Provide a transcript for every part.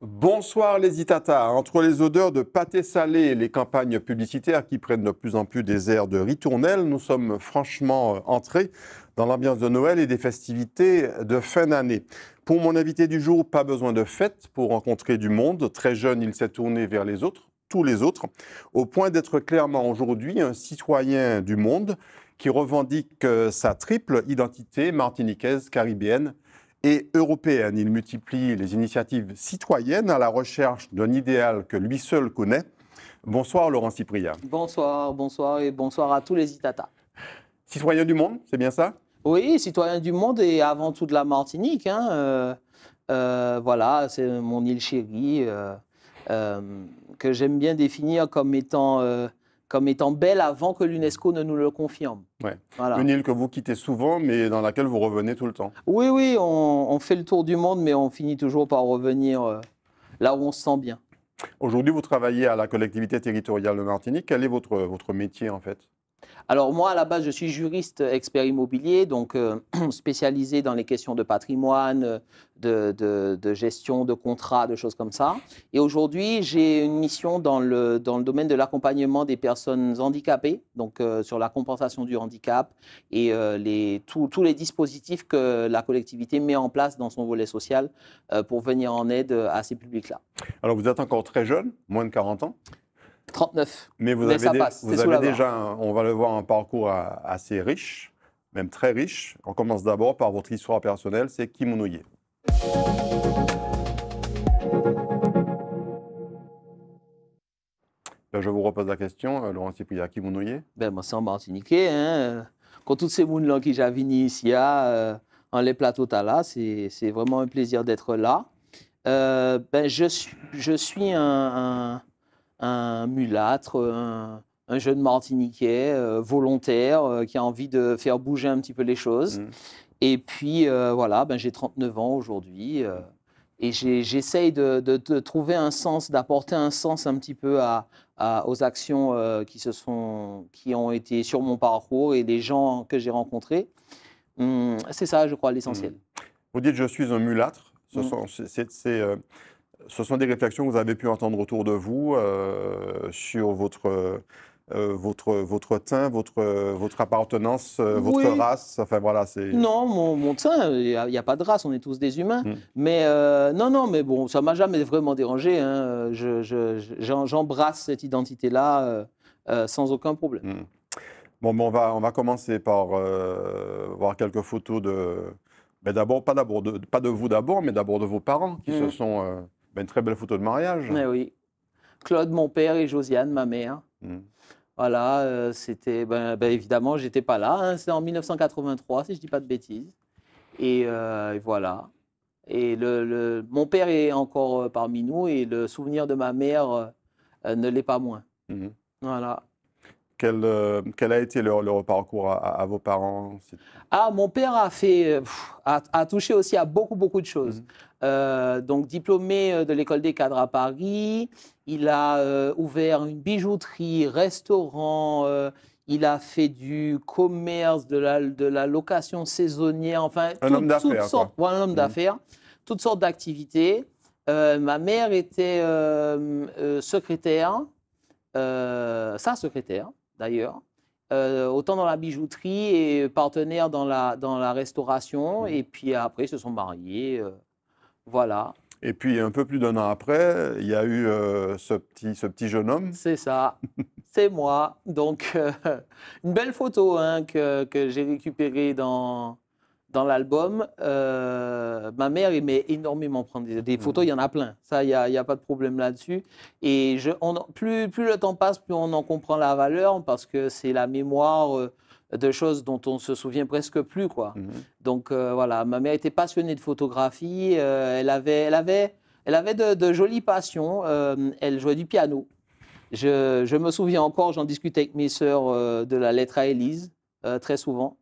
Bonsoir les Itata. Entre les odeurs de pâté salé et les campagnes publicitaires qui prennent de plus en plus des airs de ritournelle, nous sommes franchement entrés dans l'ambiance de Noël et des festivités de fin d'année. Pour mon invité du jour, pas besoin de fête pour rencontrer du monde. Très jeune, il s'est tourné vers les autres, tous les autres, au point d'être clairement aujourd'hui un citoyen du monde qui revendique sa triple identité martiniquaise, caribéenne et européenne. Il multiplie les initiatives citoyennes à la recherche d'un idéal que lui seul connaît. Bonsoir Laurent Cyprien. Bonsoir, bonsoir et bonsoir à tous les Itata. Citoyen du monde, c'est bien ça? Oui, citoyen du monde et avant tout de la Martinique. Hein, euh, euh, voilà, c'est mon île chérie euh, que j'aime bien définir comme étant comme étant belle avant que l'UNESCO ne nous le confirme. Ouais. Une île que vous quittez souvent, mais dans laquelle vous revenez tout le temps. Oui, oui, on, fait le tour du monde, mais on finit toujours par revenir euh, là où on se sent bien. Aujourd'hui, vous travaillez à la collectivité territoriale de Martinique. Quel est votre, votre métier en fait? Alors moi, à la base, je suis juriste expert immobilier, donc euh, spécialisé dans les questions de patrimoine, de, gestion de contrats, de choses comme ça. Et aujourd'hui, j'ai une mission dans le, dans le domaine de l'accompagnement des personnes handicapées, donc euh, sur la compensation du handicap et euh, les, tous les dispositifs que la collectivité met en place dans son volet social pour venir en aide à ces publics-là. Alors vous êtes encore très jeune, moins de 40 ans? 39. Mais vous avez, vous avez déjà, on va le voir, un parcours assez riche, même très riche. On commence d'abord par votre histoire personnelle, c'est Kimonoye. Ben, je vous repose la question, euh, Laurent Cyprien, Kimonoye ben, Moi, c'est en Martiniquais. Hein. Quand tous ces gens qui j'ai ici, euh, en les plateaux là, c'est vraiment un plaisir d'être là. Euh, ben, je, suis, je suis un un mulâtre, un, jeune martiniquais euh, volontaire euh, qui a envie de faire bouger un petit peu les choses. Mmh. Et puis euh, voilà, ben, j'ai 39 ans aujourd'hui et j'essaye de, trouver un sens, d'apporter un sens un petit peu à, aux actions qui, se sont, qui ont été sur mon parcours et les gens que j'ai rencontrés. Mmh, c'est ça, je crois, l'essentiel. Mmh. Vous dites je suis un mulâtre. C'est ce sont des réflexions que vous avez pu entendre autour de vous euh, sur votre, euh, votre, votre teint, votre, votre appartenance, euh, votre race. Enfin voilà, c'est. Non, mon, mon teint, il n'y a, pas de race, on est tous des humains. Hmm. Mais non, non, mais bon, ça m'a jamais vraiment dérangé. Hein. J'embrasse cette identité-là sans aucun problème. Hmm. Bon, on, va, on va commencer par voir quelques photos de. Mais d'abord, pas, d'abord de, pas de vous d'abord, mais d'abord de vos parents qui se hmm. sont ben, une très belle photo de mariage. Mais oui. Claude, mon père, et Josiane, ma mère. Hmm. Voilà, euh, c'était. Ben, ben, évidemment, j'étais pas là. Hein, c'est en 1983, si je dis pas de bêtises. Et, euh, voilà. Et le, mon père est encore euh, parmi nous et le souvenir de ma mère ne l'est pas moins. Hmm. Voilà. Quel, quel, a été leur, leur parcours à, vos parents? Ah, mon père a fait, a, touché aussi à beaucoup beaucoup de choses. Hmm. Euh, donc diplômé euh, de l'école des cadres à Paris. Il a euh, ouvert une bijouterie, restaurant. il a fait du commerce, de la, de la location saisonnière. Enfin, un homme d'affaires. un homme mmh. d'affaires. Toutes sortes d'activités. ma mère était secrétaire, sa secrétaire d'ailleurs. autant dans la bijouterie et partenaire dans la, dans la restauration. Mmh. Et puis après, ils se sont mariés. Voilà. Et puis un peu plus d'un an après, il y a eu euh, ce, petit, ce petit jeune homme. C'est ça, c'est moi. Donc euh, une belle photo hein, que, que j'ai récupérée dans, dans l'album. Euh, ma mère aimait énormément prendre des, photos, il y en a plein. Ça, il n'y a, a, pas de problème là-dessus. Et je, on, plus, plus le temps passe, plus on en comprend la valeur parce que c'est la mémoire de choses dont on se souvient presque plus, quoi. Mhm. Donc euh, voilà, ma mère était passionnée de photographie. Euh, elle avait, elle avait, elle avait de, jolies passions. Euh, elle jouait du piano. Je, me souviens encore, j'en discutais avec mes sœurs de la lettre à Élise très souvent.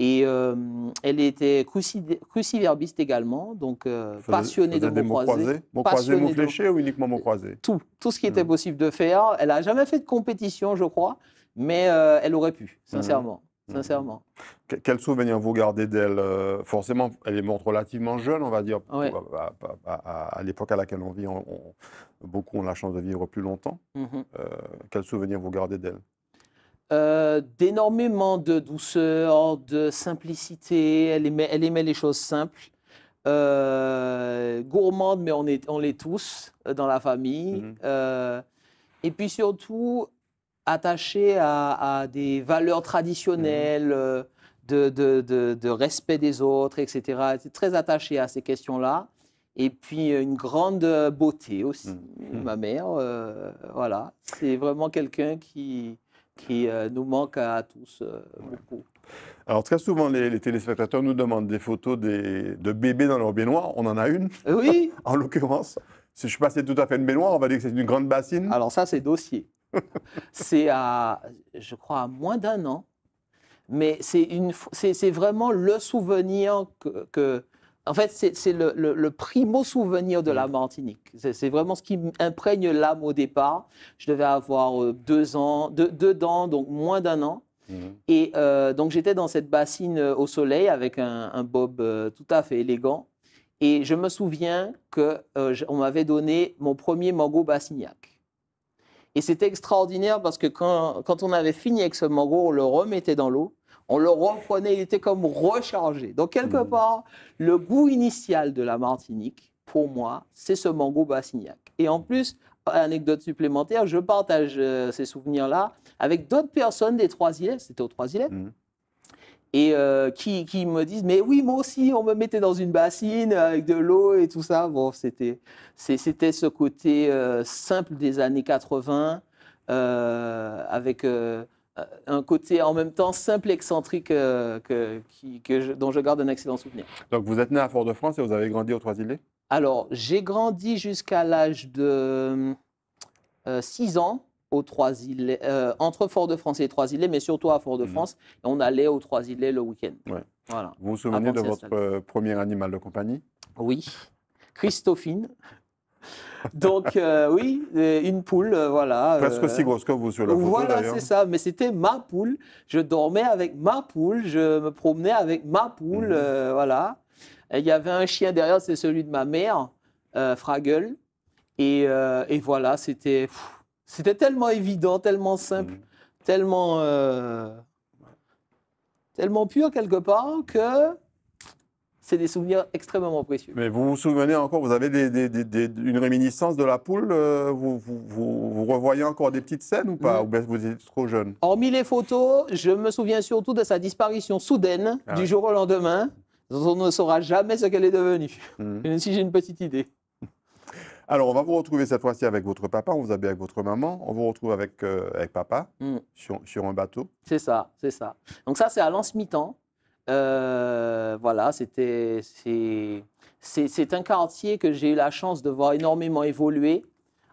Et euh, elle était cruci- cruciverbiste également, donc euh, passionnée de mots mots croisés. croisés Mots croisés, mots de- fléchés ou uniquement mots croisés? Tout, tout ce qui était Mhm. possible de faire. Elle n'a jamais fait de compétition, je crois, mais euh, elle aurait pu, sincèrement. Mhm. Sincèrement. Que- Quel souvenir vous gardez d'elle Forcément, elle est morte relativement jeune, on va dire. Ouais. À, à- à- à l'époque à laquelle on vit, on- on- beaucoup ont la chance de vivre plus longtemps. Euh, quel souvenir vous gardez d'elle? Euh, d'énormément de douceur, de simplicité. Elle aimait, elle aimait les choses simples. Euh, gourmande, mais on, est, on l'est tous euh, dans la famille. Mhm. Et puis surtout, attachée à, à des valeurs traditionnelles, euh, de, de- de- de respect des autres, etc. Elle était très attachée à ces questions-là. Et puis une grande beauté aussi, Mhm. ma mère. euh, voilà, c'est vraiment quelqu'un qui, qui euh, nous manque à tous euh, beaucoup. Alors, très souvent, les, les téléspectateurs nous demandent des photos des- de bébés dans leur baignoire. On en a une, Euh, Oui, en l'occurrence. Si je ne sais pas si c'est tout à fait une baignoire, on va dire que c'est une grande bassine. alors ça, c'est dossier. c'est à, je crois, à moins d'un an. Mais c'est une f- c'est c'est vraiment le souvenir que. que- en fait, c'est le, le- le primo souvenir de la Martinique. C'est vraiment ce qui imprègne l'âme au départ. Je devais avoir euh, deux ans, deux, deux dents, donc moins d'un an. Mhm. Et euh, donc j'étais dans cette bassine euh, au soleil avec un, un bob euh, tout à fait élégant. Et je me souviens que euh, je- on m'avait donné mon premier mango bassignac. Et c'était extraordinaire parce que quand, quand on avait fini avec ce mango, on le remettait dans l'eau, on le reprenait, il était comme rechargé. Donc quelque Mhm. part, le goût initial de la Martinique, pour moi, c'est ce mango bassignac. Et en plus, anecdote supplémentaire, je partage euh, ces souvenirs-là avec d'autres personnes des Trois-Îlets, c'était aux Trois-Îlets, Mhm. et euh, qui, qui me disent Mais oui, moi aussi, on me mettait dans une bassine avec de l'eau et tout ça. Bon, c'était ce côté euh, simple des années 80, euh, avec un côté en même temps simple, excentrique, euh, que, qui- que je- dont je garde un excellent souvenir. Donc, vous êtes né à Fort-de-France et vous avez grandi aux Trois-Îlets Alors, j'ai grandi jusqu'à l'âge de 6 ans aux Trois-Îlets, euh, entre Fort-de-France et Trois-Îlets, mais surtout à Fort-de-France. Et on allait aux Trois-Îlets le week-end. Ouais. Voilà. Vous vous souvenez de votre euh, premier animal de compagnie? Oui, Christophine. Donc, euh, oui, une poule, euh, voilà. Presque euh, aussi grosse que vous sur la photo, Voilà, c'est ça. Mais c'était ma poule. Je dormais avec ma poule. Je me promenais avec ma poule. Mhm. voilà. Il y avait un chien derrière, c'est celui de ma mère, Fraggle. Et, et voilà, c'était c'était tellement évident, tellement simple, Mhm. tellement, tellement pur quelque part que c'est des souvenirs extrêmement précieux. Mais vous vous souvenez encore, vous avez des- des- des- des- une réminiscence de la poule euh, vous, vous, vous- vous revoyez encore des petites scènes ou pas Non. Ou bien vous êtes trop jeune? Hormis les photos, je me souviens surtout de sa disparition soudaine Ah du jour au lendemain, dont on ne saura jamais ce qu'elle est devenue, même si j'ai une petite idée. Alors, on va vous retrouver cette fois-ci avec votre papa, on vous a bien avec votre maman, on vous retrouve avec, euh, avec papa Mm. sur, sur un bateau. C'est ça, c'est ça. Donc ça, c'est à Lens-Mitan. Euh, voilà, c'était, c'est, un quartier que j'ai eu la chance de voir énormément évoluer.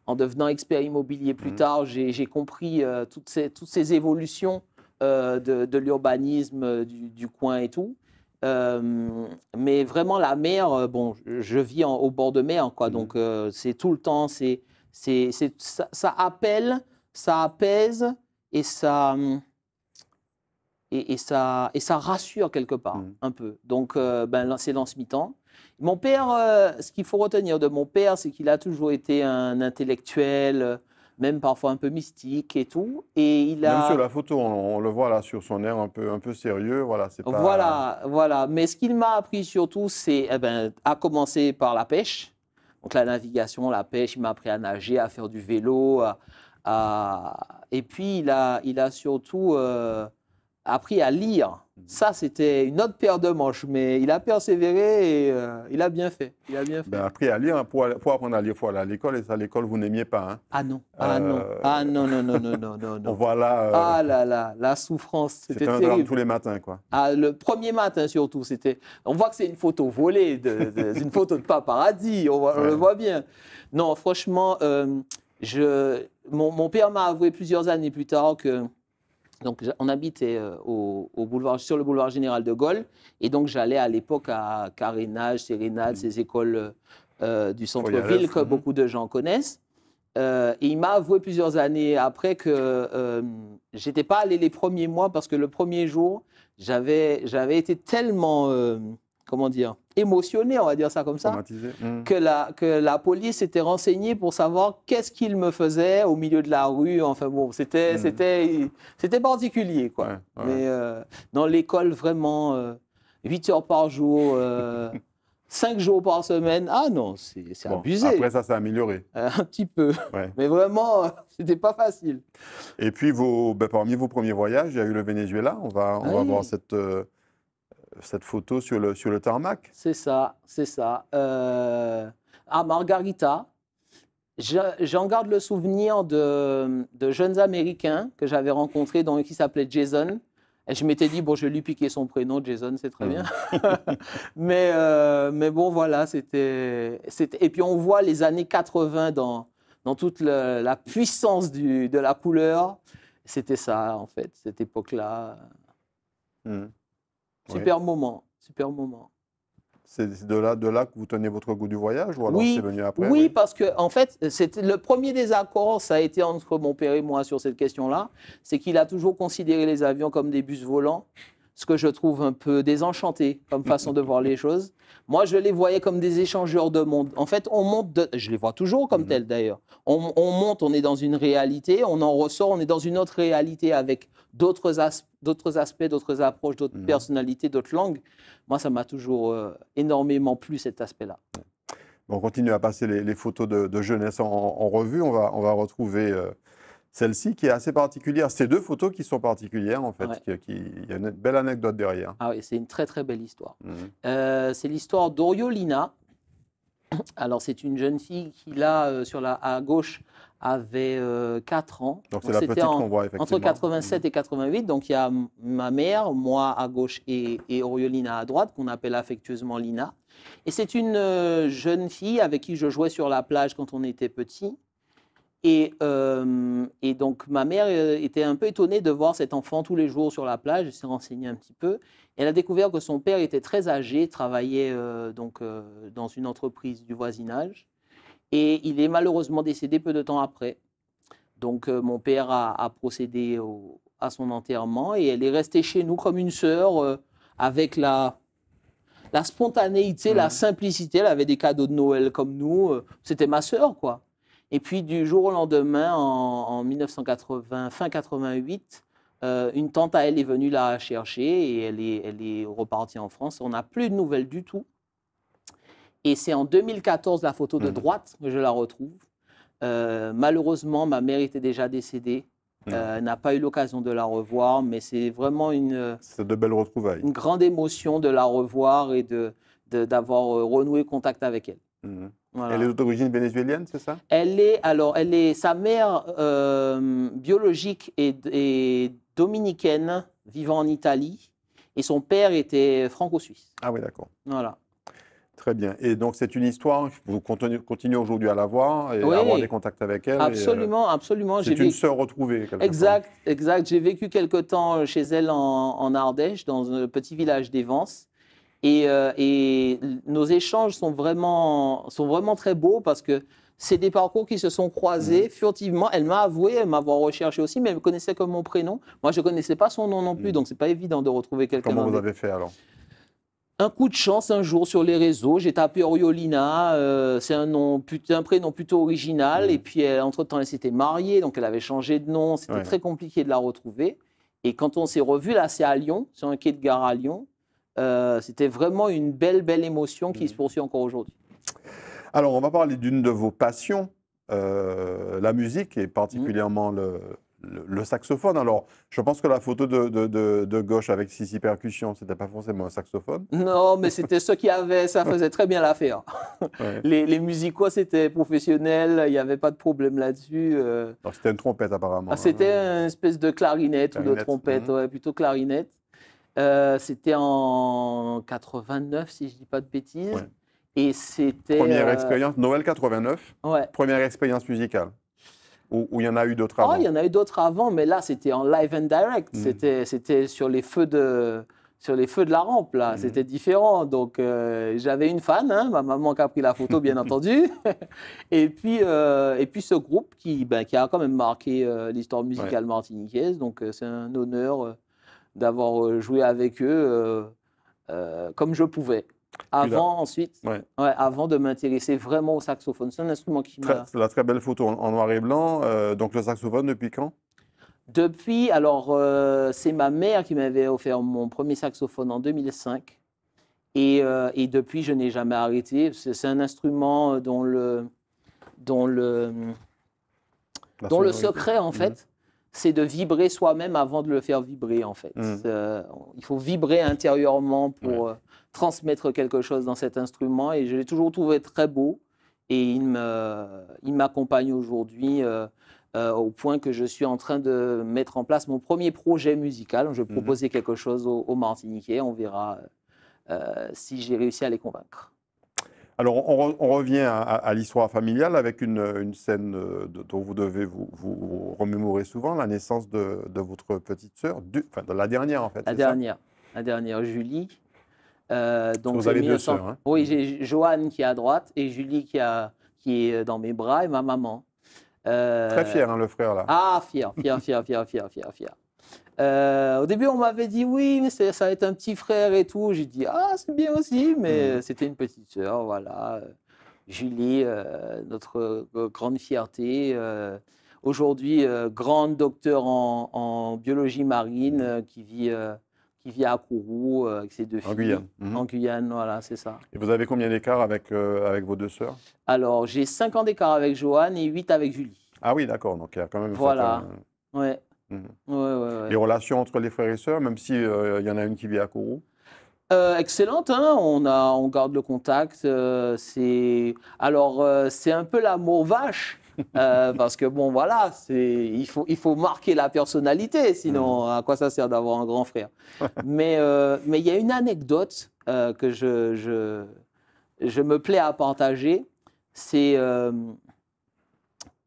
En devenant expert immobilier plus Mhm. tard, j'ai, compris euh, toutes, ces, toutes ces évolutions euh, de, de l'urbanisme du, du coin et tout. Mais vraiment, la mer, bon, je, vis en- au bord de mer, quoi. Mhm. Donc, c'est tout le temps, c'est, ça, ça appelle, ça apaise et ça, hum, et, et ça, et ça rassure quelque part, Mhm. un peu. Donc, euh, ben, c'est dans ce mi-temps. Mon père, euh, ce qu'il faut retenir de mon père, c'est qu'il a toujours été un intellectuel, euh, même parfois un peu mystique et tout. Et il a... Même sur la photo, on, on le voit là sur son air un peu, un peu sérieux. Voilà, c'est pas... Voilà, voilà. Mais ce qu'il m'a appris surtout, c'est eh ben, à commencer par la pêche. Donc la navigation, la pêche, il m'a appris à nager, à faire du vélo. à- à- Et puis il a, il a surtout euh, appris à lire. Ça, c'était une autre paire de manches, mais il a persévéré et euh, il a bien fait. Il a bien fait. Ben, appris à lire, hein, pour, pour apprendre à lire, il faut aller à l'école, et ça, à l'école, vous n'aimiez pas. hein. Ah non, ah non, Euh, ah non, non, non, non, non, non. On non. voit là, euh, Ah là là, la souffrance, c'était c'était un drame terrible. tous les matins. Quoi. Ah, le premier matin surtout, c'était. On voit que c'est une photo volée, de, de- une photo de paparazzi, on, voit- on le voit bien. Non, franchement, je, mon, mon père m'a avoué plusieurs années plus tard que Donc, on habitait au, boulevard, sur le boulevard Général de Gaulle. Et donc, j'allais à l'époque à Carénage, Sérénade, ces écoles du centre-ville que mhm. beaucoup de gens connaissent. et il m'a avoué plusieurs années après que euh, j'étais pas allé les premiers mois parce que le premier jour, j'avais, j'avais été tellement comment dire, émotionné, on va dire ça comme ça, hmm. que, la, que la police était renseignée pour savoir qu'est-ce qu'il me faisait au milieu de la rue. Enfin bon, c'était, hmm. c'était, c'était particulier, quoi. Mais euh, dans l'école, vraiment, euh, 8 heures par jour, euh, 5 jours par semaine, ah non, c'est, abusé. Après ça, s'est amélioré. un petit peu. Mais vraiment, c'était pas facile. Et puis, vos, ben, parmi vos premiers voyages, il y a eu le Venezuela. On va, on va voir cette euh, cette photo sur le, sur le tarmac. C'est ça, c'est ça. Euh, à Margarita, j'en garde le souvenir de, de jeunes Américains que j'avais rencontrés, dont qui s'appelait Jason. Et je m'étais dit, bon, je vais lui piquer son prénom, Jason, c'est très bien. Hmm. mais, euh, mais bon, voilà, c'était. Et puis on voit les années 80 dans, dans toute la puissance du, de la couleur. C'était ça, en fait, cette époque-là. Hmm. Super moment, super moment. C'est de là, de là que vous tenez votre goût du voyage ou alors oui, c'est venu après Oui, parce que en fait, le premier désaccord, ça a été entre mon père et moi sur cette question-là, c'est qu'il a toujours considéré les avions comme des bus volants, ce que je trouve un peu désenchanté comme façon de voir les choses. Moi, je les voyais comme des échangeurs de monde. En fait, on monte, de, je les vois toujours comme mhm. tels d'ailleurs. On, monte, on est dans une réalité, on en ressort, on est dans une autre réalité avec d'autres aspects, d'autres approches, d'autres mhm. personnalités, d'autres langues. Moi, ça m'a toujours euh, énormément plu cet aspect-là. on continue à passer les, photos de, jeunesse en, revue. On va, on va retrouver euh, celle-ci qui est assez particulière. Ces deux photos qui sont particulières, en fait. il y a une belle anecdote derrière. Ah oui, c'est une très très belle histoire. Mhm. Euh, c'est l'histoire d'Oriolina. Alors, c'est une jeune fille qui, là, euh, sur la, à gauche, avait 4 euh, ans. Donc, c'est la petite qu'on voit, effectivement. Entre 87 mhm. et 88. Donc, il y a ma mère, moi à gauche et, et Oriolina à droite, qu'on appelle affectueusement Lina. Et c'est une jeune fille avec qui je jouais sur la plage quand on était petit. Euh, et, donc, ma mère euh, était un peu étonnée de voir cet enfant tous les jours sur la plage. Elle s'est renseignée un petit peu. Elle a découvert que son père était très âgé, travaillait euh, donc dans une entreprise du voisinage. Et il est malheureusement décédé peu de temps après. Donc, mon père a, procédé à son enterrement et elle est restée chez nous comme une sœur avec la, la spontanéité, la simplicité. Elle avait des cadeaux de Noël comme nous. C'était ma sœur, quoi. Et puis du jour au lendemain, en, 1980, fin 88, euh, une tante à elle est venue la chercher et elle est, elle est repartie en France. On n'a plus de nouvelles du tout. Et c'est en 2014, la photo de mmh. droite, que je la retrouve. Euh, malheureusement, ma mère était déjà décédée. Mmh. Euh, elle n'a pas eu l'occasion de la revoir, mais c'est vraiment une, de belles retrouvailles. une grande émotion de la revoir et d'avoir de, d'avoir renoué contact avec elle. Mmh. Elle est d'origine vénézuélienne, c'est ça? Elle est, alors, elle est, sa mère euh, biologique est, dominicaine, vivant en Italie, et son père était franco-suisse. Ah oui, d'accord. Voilà. Très bien. Et donc, c'est une histoire, vous continuez, aujourd'hui à la voir et à avoir des contacts avec elle. Absolument, absolument. C'est une sœur retrouvée. Exact, exact. J'ai vécu quelque temps chez elle en, en Ardèche, dans un petit village d'Evance. Euh, et, nos échanges sont vraiment, sont vraiment très beaux parce que c'est des parcours qui se sont croisés mmh. furtivement. Elle m'a avoué m'avoir recherché aussi, mais elle me connaissait comme mon prénom. Moi, je ne connaissais pas son nom non plus, mmh. donc c'est pas évident de retrouver quelqu'un. Comment vous avez fait alors? Un coup de chance un jour sur les réseaux, j'ai tapé Oriolina, euh, c'est un nom, un prénom plutôt original, mmh. et puis entre temps elle s'était mariée, donc elle avait changé de nom, c'était très compliqué de la retrouver. Et quand on s'est revu là, c'est à Lyon, sur un quai de gare à Lyon, euh, c'était vraiment une belle, belle émotion qui se mmh. poursuit encore aujourd'hui. Alors, on va parler d'une de vos passions, euh, la musique et particulièrement le, le, saxophone. Alors, je pense que la photo de, de, gauche avec Sissi Percussion, c'était pas forcément un saxophone. Non, mais c'était ce qui avait, ça faisait très bien l'affaire. Les, les, musicaux, c'était professionnel, il n'y avait pas de problème là-dessus. Euh. c'était une trompette apparemment. Ah, c'était une espèce de clarinette, ou de trompette, mmh. plutôt clarinette. Euh, c'était en 89, si je ne dis pas de bêtises. Et c'était. Première euh, expérience, Noël 89. Ouais. Première expérience musicale. Ou il y en a eu d'autres Oh, avant il y en a eu d'autres avant, mais là, c'était en live and direct. Mm. C'était, sur les feux de, sur les feux de la rampe, là. Mm. C'était différent. Donc, euh, j'avais une fan, hein, ma maman qui a pris la photo, bien entendu. et, puis, euh, et puis, ce groupe qui, ben, qui a quand même marqué l'histoire musicale martiniquaise. Donc, c'est un honneur d'avoir euh, joué avec eux euh, euh, comme je pouvais. Avant, ensuite, Ouais. ouais, avant de m'intéresser vraiment au saxophone. C'est un instrument qui m'a... La très belle photo en, en noir et blanc. euh, donc le saxophone depuis quand? Depuis, alors euh, c'est ma mère qui m'avait offert mon premier saxophone en 2005. Et, euh, et depuis, je n'ai jamais arrêté. C'est un instrument dont le, dont le, dont le secret, en Mhm. fait, c'est de vibrer soi-même avant de le faire vibrer, en fait. Mhm. Euh, il faut vibrer intérieurement pour euh, transmettre quelque chose dans cet instrument. Et je l'ai toujours trouvé très beau. Et il me- il m'accompagne aujourd'hui euh, au point que je suis en train de mettre en place mon premier projet musical. Je vais Mhm. proposer quelque chose aux, aux Martiniquais. On verra si j'ai réussi à les convaincre. Alors, on, re- on revient à, l'histoire familiale avec une, une scène euh, de- dont vous devez vous, vous remémorer souvent, la naissance de, de votre petite sœur, enfin de la dernière en fait. La dernière, la dernière, Julie. Euh, donc vous avez deux 1900 sœurs, hein Oui, j'ai Joanne qui est à droite et Julie qui, a, qui est dans mes bras et ma maman. Euh, Très fier, hein, le frère là. Ah, fier, fier, fier, fier, fier, fier, fier. Euh, au début, on m'avait dit oui, mais ça va être un petit frère et tout. J'ai dit ah, c'est bien aussi, mais Mhm. c'était une petite sœur, voilà. Euh, Julie, euh, notre grande fierté. euh, Aujourd'hui, grande docteure en, en biologie marine qui, vit, qui vit à Kourou euh, avec ses deux filles. En Guyane. Mhm. En Guyane, voilà, c'est ça. Et vous avez combien d'écart avec, euh, avec vos deux sœurs? Alors, j'ai 5 ans d'écart avec Joanne et 8 avec Julie. Ah oui, d'accord. Donc il y a quand même. Voilà. certains- Ouais. Mhm. Ouais, ouais, ouais. Les relations entre les frères et sœurs, même si euh, y en a une qui vit à Kourou. Euh, excellente, hein, on, a, on garde le contact. euh, c'est alors euh, c'est un peu l'amour vache parce que bon voilà, c'est il faut il faut marquer la personnalité, sinon à quoi ça sert d'avoir un grand frère? mais mais il y a une anecdote que je, je je me plais à partager. C'est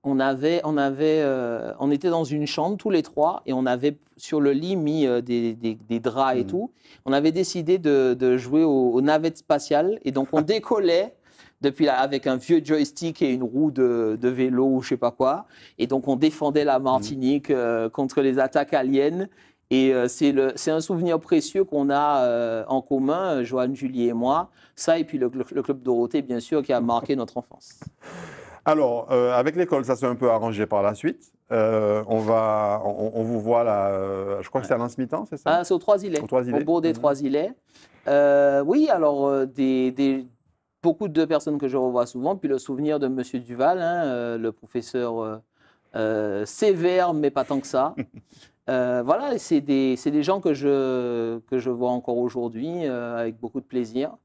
on avait, on avait, euh, on était dans une chambre tous les trois et on avait sur le lit mis euh, des, des- des draps et Mhm. tout. On avait décidé de, de jouer aux, aux navettes spatiales et donc on décollait depuis la- avec un vieux joystick et une roue de, de vélo ou je sais pas quoi. Et donc on défendait la Martinique euh, contre les attaques aliens. Et c'est un souvenir précieux qu'on a en commun, Joanne, Julie et moi. Ça et puis le, le- le club Dorothée, bien sûr, qui a marqué notre enfance. Alors, euh, avec l'école, ça s'est un peu arrangé par la suite. Euh, on, va, on, on vous voit là, euh, je crois que c'est à l'Insmitan, c'est ça? Ah, c'est aux Trois-Îlets. Aux Trois-Îlets. Au bord des Mhm. Trois-Îlets. Euh, oui, alors, des, des- beaucoup de personnes que je revois souvent, puis le souvenir de Monsieur Duval, hein, le professeur sévère, mais pas tant que ça. Voilà, c'est des, des gens que je, que je vois encore aujourd'hui avec beaucoup de plaisir,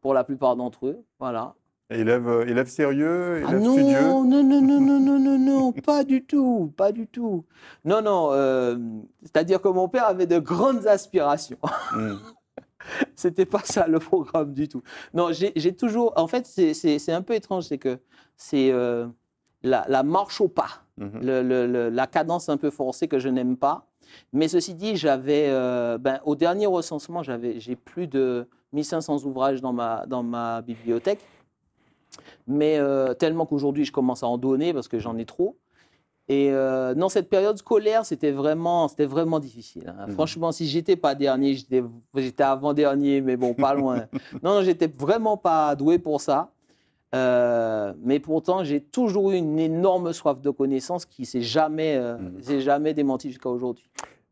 pour la plupart d'entre eux. Voilà. Élève, euh, élève sérieux, élève Ah non, studieux. non, non, non, non, non, non, non, pas du tout, pas du tout. Non, non, euh, c'est-à-dire que mon père avait de grandes aspirations. Mm. C'était pas ça le programme du tout. Non, j'ai toujours. En fait, c'est- un peu étrange, c'est que c'est euh, la, la marche au pas, Mhm. le- le- le- la cadence un peu forcée que je n'aime pas. Mais ceci dit, j'avais, euh, ben, au dernier recensement, j'ai plus de 1500 ouvrages dans ma, dans ma bibliothèque. Mais euh, tellement qu'aujourd'hui, je commence à en donner parce que j'en ai trop. Et euh, non, cette période scolaire, c'était vraiment, c'était vraiment difficile. hein. Mhm. Franchement, si j'étais pas dernier, j'étais, j'étais avant-dernier, mais bon, pas loin. non, non, j'étais vraiment pas doué pour ça. Euh, mais pourtant, j'ai toujours eu une énorme soif de connaissances qui s'est jamais, euh, Mhm. s'est jamais démentie jusqu'à aujourd'hui.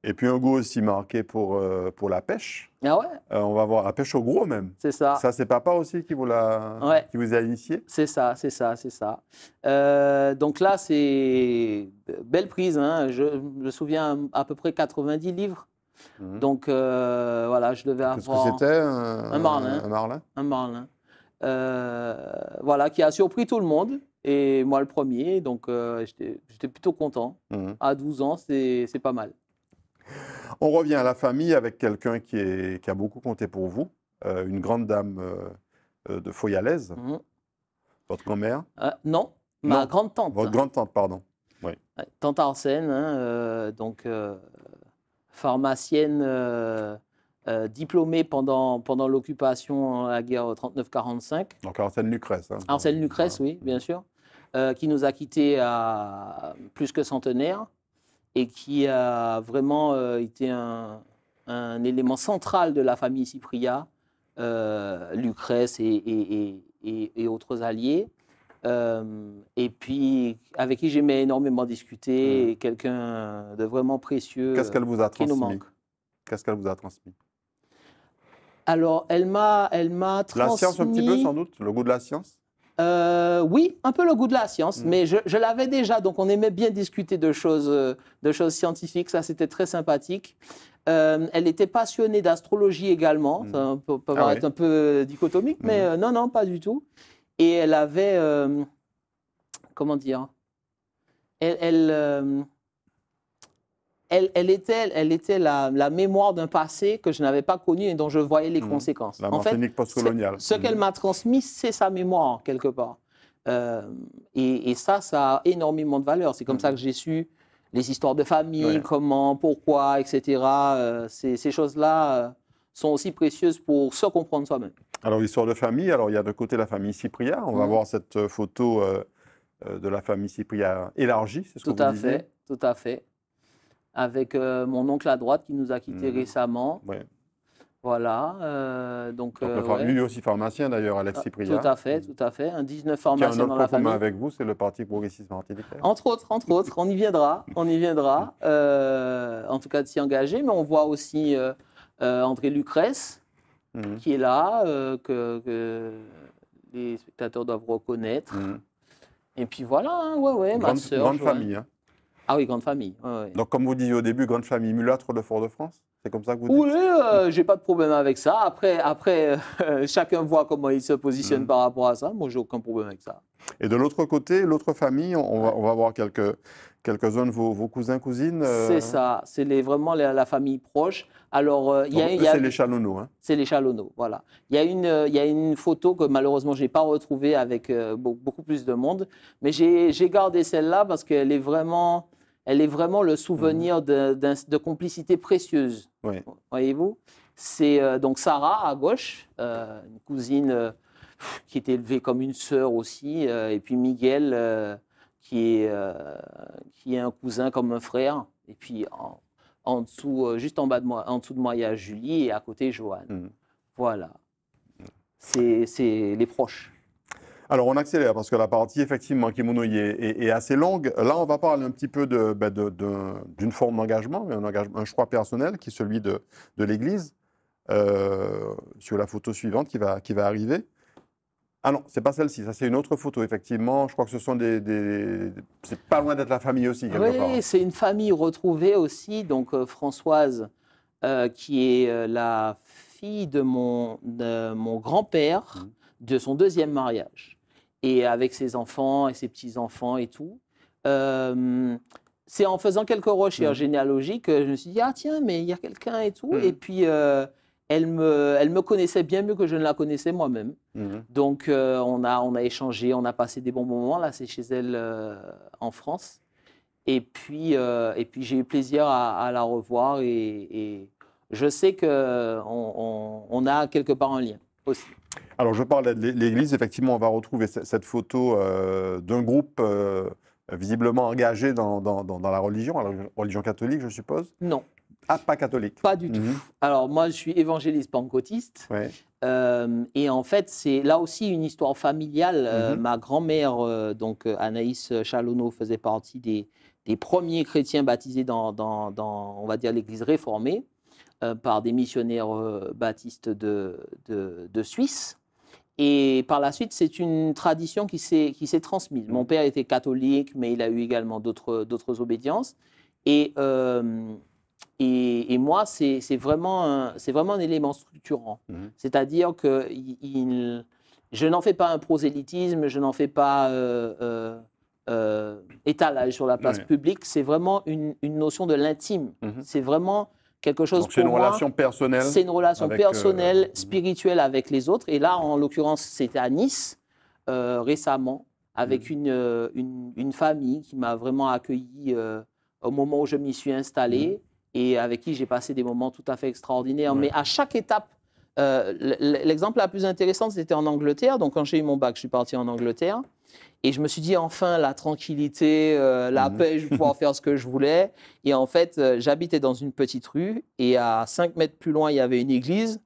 Et puis un goût aussi marqué pour, euh, pour la pêche. Ah ouais, Euh, on va voir la pêche au gros même. c'est ça. Ça, c'est papa aussi qui vous, l'a, Ouais. qui vous a initié? C'est ça, c'est ça, c'est ça. Euh, donc là, c'est belle prise. hein. Je me souviens à peu près 90 livres. Mhm. Donc voilà, je devais Qu'est-ce que avoir c'était un, un marlin. Un marlin? Un marlin. Voilà, qui a surpris tout le monde. Et moi, le premier. Donc j'étais j'étais plutôt content. Mhm. À 12 ans, c'est c'est pas mal. On revient à la famille avec quelqu'un qui, est, qui a beaucoup compté pour vous, euh, une grande dame euh, euh, de Foyalaise, Mhm. votre grand-mère, Euh, non, ma Non, grande-tante. votre grande-tante, pardon. Tante Arsène, hein, euh, donc euh, pharmacienne euh, euh, diplômée pendant, pendant l'occupation, la guerre 39-45. Donc Arsène Lucrèce. hein. Arsène Lucrèce, oui, bien sûr, euh, qui nous a quittés à plus que centenaire et qui a vraiment euh, été un, un élément central de la famille Cypria, euh, Lucrèce et, et- et- et- et autres alliés. Euh, et puis, avec qui j'aimais énormément discuter, et quelqu'un de vraiment précieux. Qu'est-ce qu'elle vous a transmis? Qu'est-ce qu'elle vous a transmis? Alors, elle m'a, elle m'a transmis. La science un petit peu, sans doute? Le goût de la science? Euh, oui, un peu le goût de la science, Mm. mais je, je l'avais déjà, donc on aimait bien discuter de choses, euh, de choses scientifiques, ça c'était très sympathique. Euh, elle était passionnée d'astrologie également, Mm. ça peut, peut Ah ouais. un peu dichotomique, mais Mm. euh, non, non, pas du tout. Et elle avait, comment dire, elle, elle, elle, elle était, elle était la, la mémoire d'un passé que je n'avais pas connu et dont je voyais les Mm. conséquences. La En fait, postcoloniale. ce qu'elle m'a transmis, c'est sa mémoire, quelque part. Euh, et, et ça, ça a énormément de valeur. C'est comme ça que j'ai su les histoires de famille, Ouais. comment, pourquoi, etc. Euh, ces, ces choses-là euh, sont aussi précieuses pour se comprendre soi-même. Alors, histoire de famille, alors il y a de côté la famille Cypria. On va Mhm. voir cette photo de la famille Cypria élargie, c'est ce que Tout vous à disiez fait, tout à fait. Avec euh, mon oncle à droite qui nous a quittés Mhm. récemment. Ouais. Voilà. euh, donc, Donc, euh, ouais. Lui aussi pharmacien d'ailleurs, Alex Ah, Cypria. Tout à fait, tout à fait. Un 19 Qui a un pharmaciens autre dans la famille. commun avec vous, c'est le Parti progressiste martiniquais. Entre autres, entre autres, on y viendra, on y viendra. euh, en tout cas, de s'y engager. Mais on voit aussi euh, André Lucrèce Mhm. qui est là, que, que les spectateurs doivent reconnaître. Mhm. Et puis voilà, hein, ouais, ouais, ma sœur. grande famille. hein. Ah oui, grande famille. Donc, comme vous disiez au début, grande famille mulâtre de Fort-de-France C'est comme ça que vous dites? Oui, euh, j'ai pas de problème avec ça. Après, après euh, chacun voit comment il se positionne Mhm. par rapport à ça. Moi, j'ai aucun problème avec ça. Et de l'autre côté, l'autre famille, on va, on va voir quelques, quelques-uns de vos, vos cousins, cousines. euh, C'est ça, c'est les, vraiment la, la famille proche. Alors, euh, il y a, C'est les Chalonneaux. Hein. C'est les Chalonneaux, voilà. Il y a une, euh, il y a une photo que malheureusement je n'ai pas retrouvée avec beau- beaucoup plus de monde, mais j'ai gardé celle-là parce qu'elle est vraiment, elle est vraiment le souvenir de, complicité précieuse. Voyez-vous? C'est euh, donc Sarah à gauche, euh, une cousine euh, qui est élevée comme une sœur aussi, et puis Miguel qui, est, qui est un cousin comme un frère, et puis en, en dessous, juste en bas de moi, en dessous de moi, il y a Julie et à côté Joanne. Mhm. Voilà. C'est les proches. Alors, on accélère parce que la partie, effectivement, kimonoï est, est- est assez longue. Là, on va parler un petit peu de- ben, de- de- d'une forme d'engagement, un, engagement- un choix personnel qui est celui de, de l'Église, euh, sur la photo suivante qui va, qui va arriver. Ah non, c'est pas celle-ci, ça c'est une autre photo, effectivement. Je crois que ce sont des. des- C'est pas loin d'être la famille aussi, quelque. Oui, c'est une famille retrouvée aussi. Donc euh, Françoise, euh, qui est euh, la fille de mon, de mon grand-père, Mhm. de son deuxième mariage, et avec ses enfants et ses petits-enfants et tout. Euh, c'est en faisant quelques recherches Mhm. généalogiques que je me suis dit, ah tiens, mais il y a quelqu'un et tout. Mhm. Et puis, euh, elle, me, elle me connaissait bien mieux que je ne la connaissais moi-même. Mhm. Donc, euh, on, a, on a échangé, on a passé des bons moments. Là, c'est chez elle en France. Et puis, et puis j'ai eu plaisir à, à la revoir. Et, et je sais qu'on on, on a quelque part un lien aussi. Alors, je parlais de l'é- l'Église. Effectivement, on va retrouver ce- cette photo euh, d'un groupe euh, visiblement engagé dans, dans- dans- dans la religion, alors, religion catholique, je suppose. Non, Ah, pas catholique. pas du tout. Mhm. Alors, moi, je suis évangéliste pentecôtiste. Ouais. Euh, et en fait, c'est là aussi une histoire familiale. Mhm. Ma grand-mère, donc Anaïs Chalonneau, faisait partie des, des premiers chrétiens baptisés dans, on va dire, l'Église réformée par des missionnaires euh, baptistes de, de, de Suisse. Et par la suite, c'est une tradition qui s'est transmise. Mon père était catholique, mais il a eu également d'autres obédiences. Et, euh, et, et moi, c'est vraiment, vraiment un élément structurant. Mhm. C'est-à-dire que il- il- je n'en fais pas un prosélytisme, je n'en fais pas euh, euh, euh, étalage sur la place Ouais. publique. C'est vraiment une, une notion de l'intime. Mhm. C'est vraiment quelque chose Donc, c'est une relation personnelle. C'est une relation euh, personnelle, spirituelle avec les autres. Et là, en l'occurrence, c'était à Nice euh, récemment. avec une, euh, une, une famille qui m'a vraiment accueilli euh, au moment où je m'y suis installé et avec qui j'ai passé des moments tout à fait extraordinaires. Ouais. Mais à chaque étape, euh, l'exemple la plus intéressant, c'était en Angleterre. Donc, quand j'ai eu mon bac, je suis parti en Angleterre. Et je me suis dit, enfin, la tranquillité, euh, la Mhm. paix, je vais pouvoir faire ce que je voulais. Et en fait, euh, j'habitais dans une petite rue. Et à 5 mètres plus loin, il y avait une église.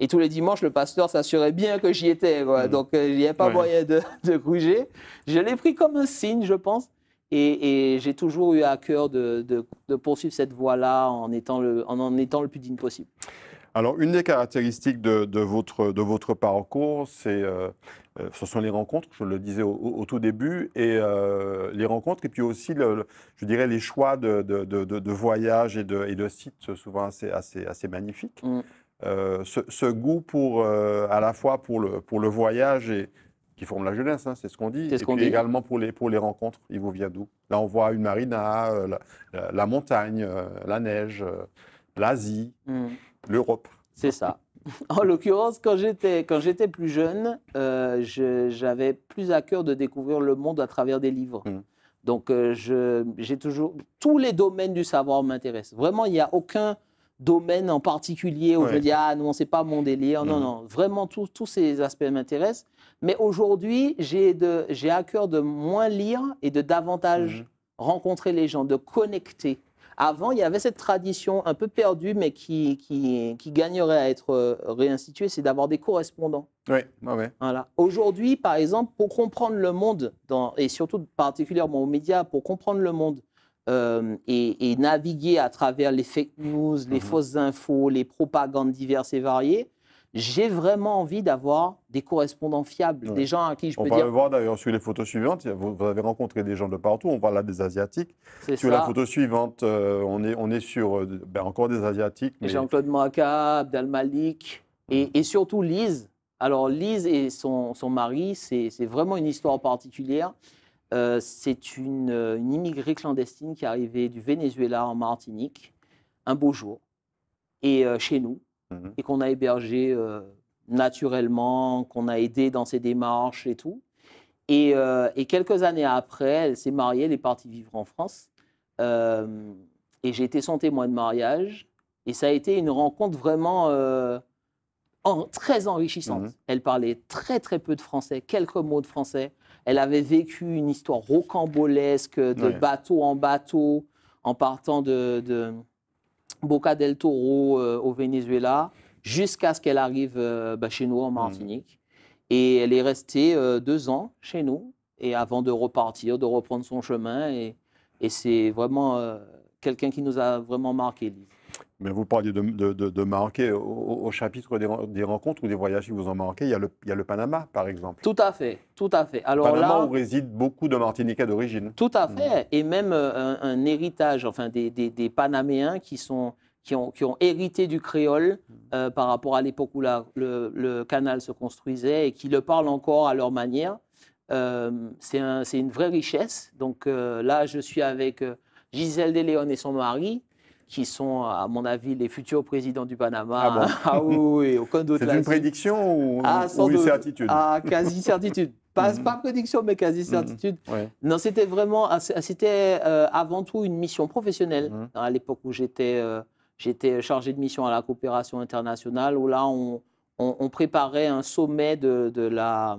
Et tous les dimanches, le pasteur s'assurait bien que j'y étais. quoi. Mhm. Donc, euh, il n'y avait pas Ouais. moyen de, de bouger. Je l'ai pris comme un signe, je pense. Et, et j'ai toujours eu à cœur de, de- de poursuivre cette voie-là en, étant le- en en étant le plus digne possible. Alors, une des caractéristiques de, de votre, de votre parcours, c'est, euh, euh, ce sont les rencontres, je le disais au, tout début, et euh, les rencontres, et puis aussi, le, le- je dirais, les choix de, de, de, voyages et de, et de sites souvent assez, assez, assez magnifiques. Mm. Euh, ce, ce goût pour, à la fois pour le, pour le voyage et qui forme la jeunesse, hein, c'est ce qu'on dit, et ce qu'on puis dit. également pour les, pour les rencontres, il vous vient d'où? Là, on voit une marina, la, la- la montagne, la neige, l'Asie, Mm. l'Europe. C'est ça. En l'occurrence, quand j'étais quand j'étais plus jeune, euh, je- j'avais plus à cœur de découvrir le monde à travers des livres. Mm. Donc, euh, je- j'ai toujours tous les domaines du savoir m'intéressent. Vraiment, il n'y a aucun domaine en particulier où je Ouais. me dis ah non c'est pas mon délire. Non Mhm. non, vraiment tous ces aspects m'intéressent. Mais aujourd'hui, j'ai de j'ai à cœur de moins lire et de davantage Mhm. rencontrer les gens, de connecter. Avant, il y avait cette tradition un peu perdue, mais qui, qui, qui gagnerait à être euh, réinstituée, c'est d'avoir des correspondants. Oui, ouais, ouais. Voilà. Aujourd'hui, par exemple, pour comprendre le monde, dans, et surtout particulièrement aux médias, pour comprendre le monde euh, et, et naviguer à travers les fake news, les Mhm. fausses infos, les propagandes diverses et variées, j'ai vraiment envie d'avoir des correspondants fiables, Ouais. des gens à qui je On peux va dire le voir d'ailleurs sur les photos suivantes. Vous, avez rencontré des gens de partout. On parle là des Asiatiques. Sur la photo suivante, euh, on, est, on est sur euh, ben, encore des Asiatiques. mais- Jean-Claude Moaka, Abdel Malik et, et surtout Lise. Alors Lise et son, son mari, c'est c'est vraiment une histoire particulière. Euh, c'est une, une immigrée clandestine qui est arrivée du Venezuela en Martinique un beau jour et chez nous Mhm. et qu'on a hébergé euh, naturellement, qu'on a aidé dans ses démarches et tout. Et, euh, et quelques années après, elle s'est mariée, elle est partie vivre en France. Euh, et j'ai été son témoin de mariage. Et ça a été une rencontre vraiment en- très enrichissante. Mhm. Elle parlait très très peu de français, quelques mots de français. Elle avait vécu une histoire rocambolesque de Ouais. bateau en bateau en partant de, de Boca del Toro euh, au Venezuela jusqu'à ce qu'elle arrive euh, bah, chez nous en Martinique. Et elle est restée euh, deux ans chez nous et avant de repartir, de reprendre son chemin. Et, et c'est vraiment quelqu'un qui nous a vraiment marqué. Lise. Mais vous parliez de, de, de- de marquer au, chapitre des, ren- des rencontres ou des voyages qui vous ont marqué. Il y a le, il y a le Panama, par exemple. Tout à fait, tout à fait. Alors Panama là, où résident beaucoup de Martiniquais d'origine. Tout à fait. Et même euh, un, un héritage, enfin des, des- des Panaméens qui, sont, qui, ont, qui ont hérité du créole euh, par rapport à l'époque où la- le, le canal se construisait et qui le parlent encore à leur manière. Euh, c'est un- c'est une vraie richesse. Donc euh, là, je suis avec Gisèle De Leon et son mari, qui sont, à mon avis, les futurs présidents du Panama. Ah bon Ah oui, oui, aucun doute C'est une prédiction ou, Ah, ou une certitude Ah, quasi certitude. Pas, Mhm. pas prédiction, mais quasi certitude. Ouais. Non, c'était vraiment, ah, c'était euh, avant tout une mission professionnelle. Mhm. À l'époque où j'étais, euh, j'étais chargé de mission à la coopération internationale, où là on, on- on préparait un sommet de, de la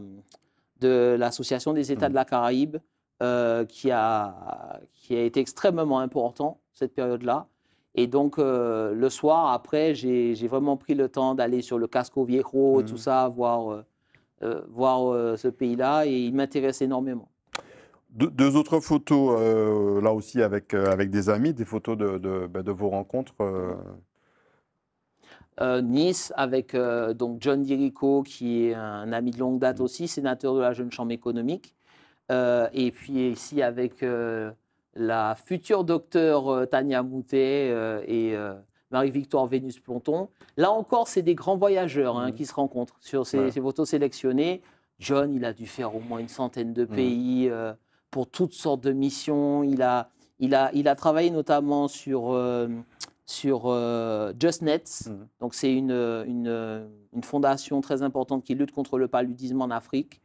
de l'association des États Mhm. de la Caraïbe, euh, qui a qui a été extrêmement important cette période-là. Et donc euh, le soir après, j'ai vraiment pris le temps d'aller sur le Casco Viejo, Mhm. tout ça, voir euh, euh, voir ce pays-là, et il m'intéresse énormément. Deux, deux autres photos, euh, là aussi avec, avec des amis, des photos de, de, ben, de vos rencontres. Nice avec donc John Dirico, qui est un ami de longue date aussi, sénateur de la Jeune Chambre économique. Et puis ici avec la future docteure euh, Tania Moutet euh, et euh, Marie-Victoire Vénus Planton. Là encore, c'est des grands voyageurs hein, Mhm. qui se rencontrent sur ces, photos sélectionnées. John, il a dû faire au moins une centaine de Mhm. pays euh, pour toutes sortes de missions. Il a, il a, il a travaillé notamment sur, euh, sur euh, JustNet. Mhm. Donc, c'est une, une, une fondation très importante qui lutte contre le paludisme en Afrique.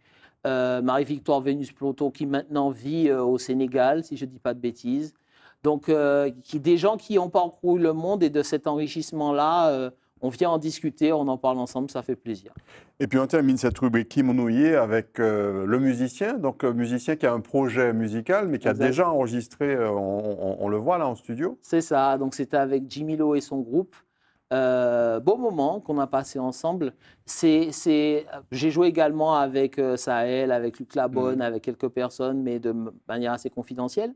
Euh, Marie-Victoire Vénus Ploto, qui maintenant vit euh, au Sénégal, si je ne dis pas de bêtises. Donc, euh, qui, des gens qui ont parcouru le monde et de cet enrichissement-là, on vient en discuter, on en parle ensemble, ça fait plaisir. Et puis on termine cette rubrique Kim Nouillet avec euh, le musicien, donc le musicien qui a un projet musical, mais qui a déjà enregistré, euh, on, on- on le voit là en studio. C'est ça, donc c'était avec Jimmy Lo et son groupe. Euh, beau moment qu'on a passé ensemble. C'est, c'est, j'ai joué également avec euh, Sahel, avec Luc Labonne, avec quelques personnes, mais de manière assez confidentielle.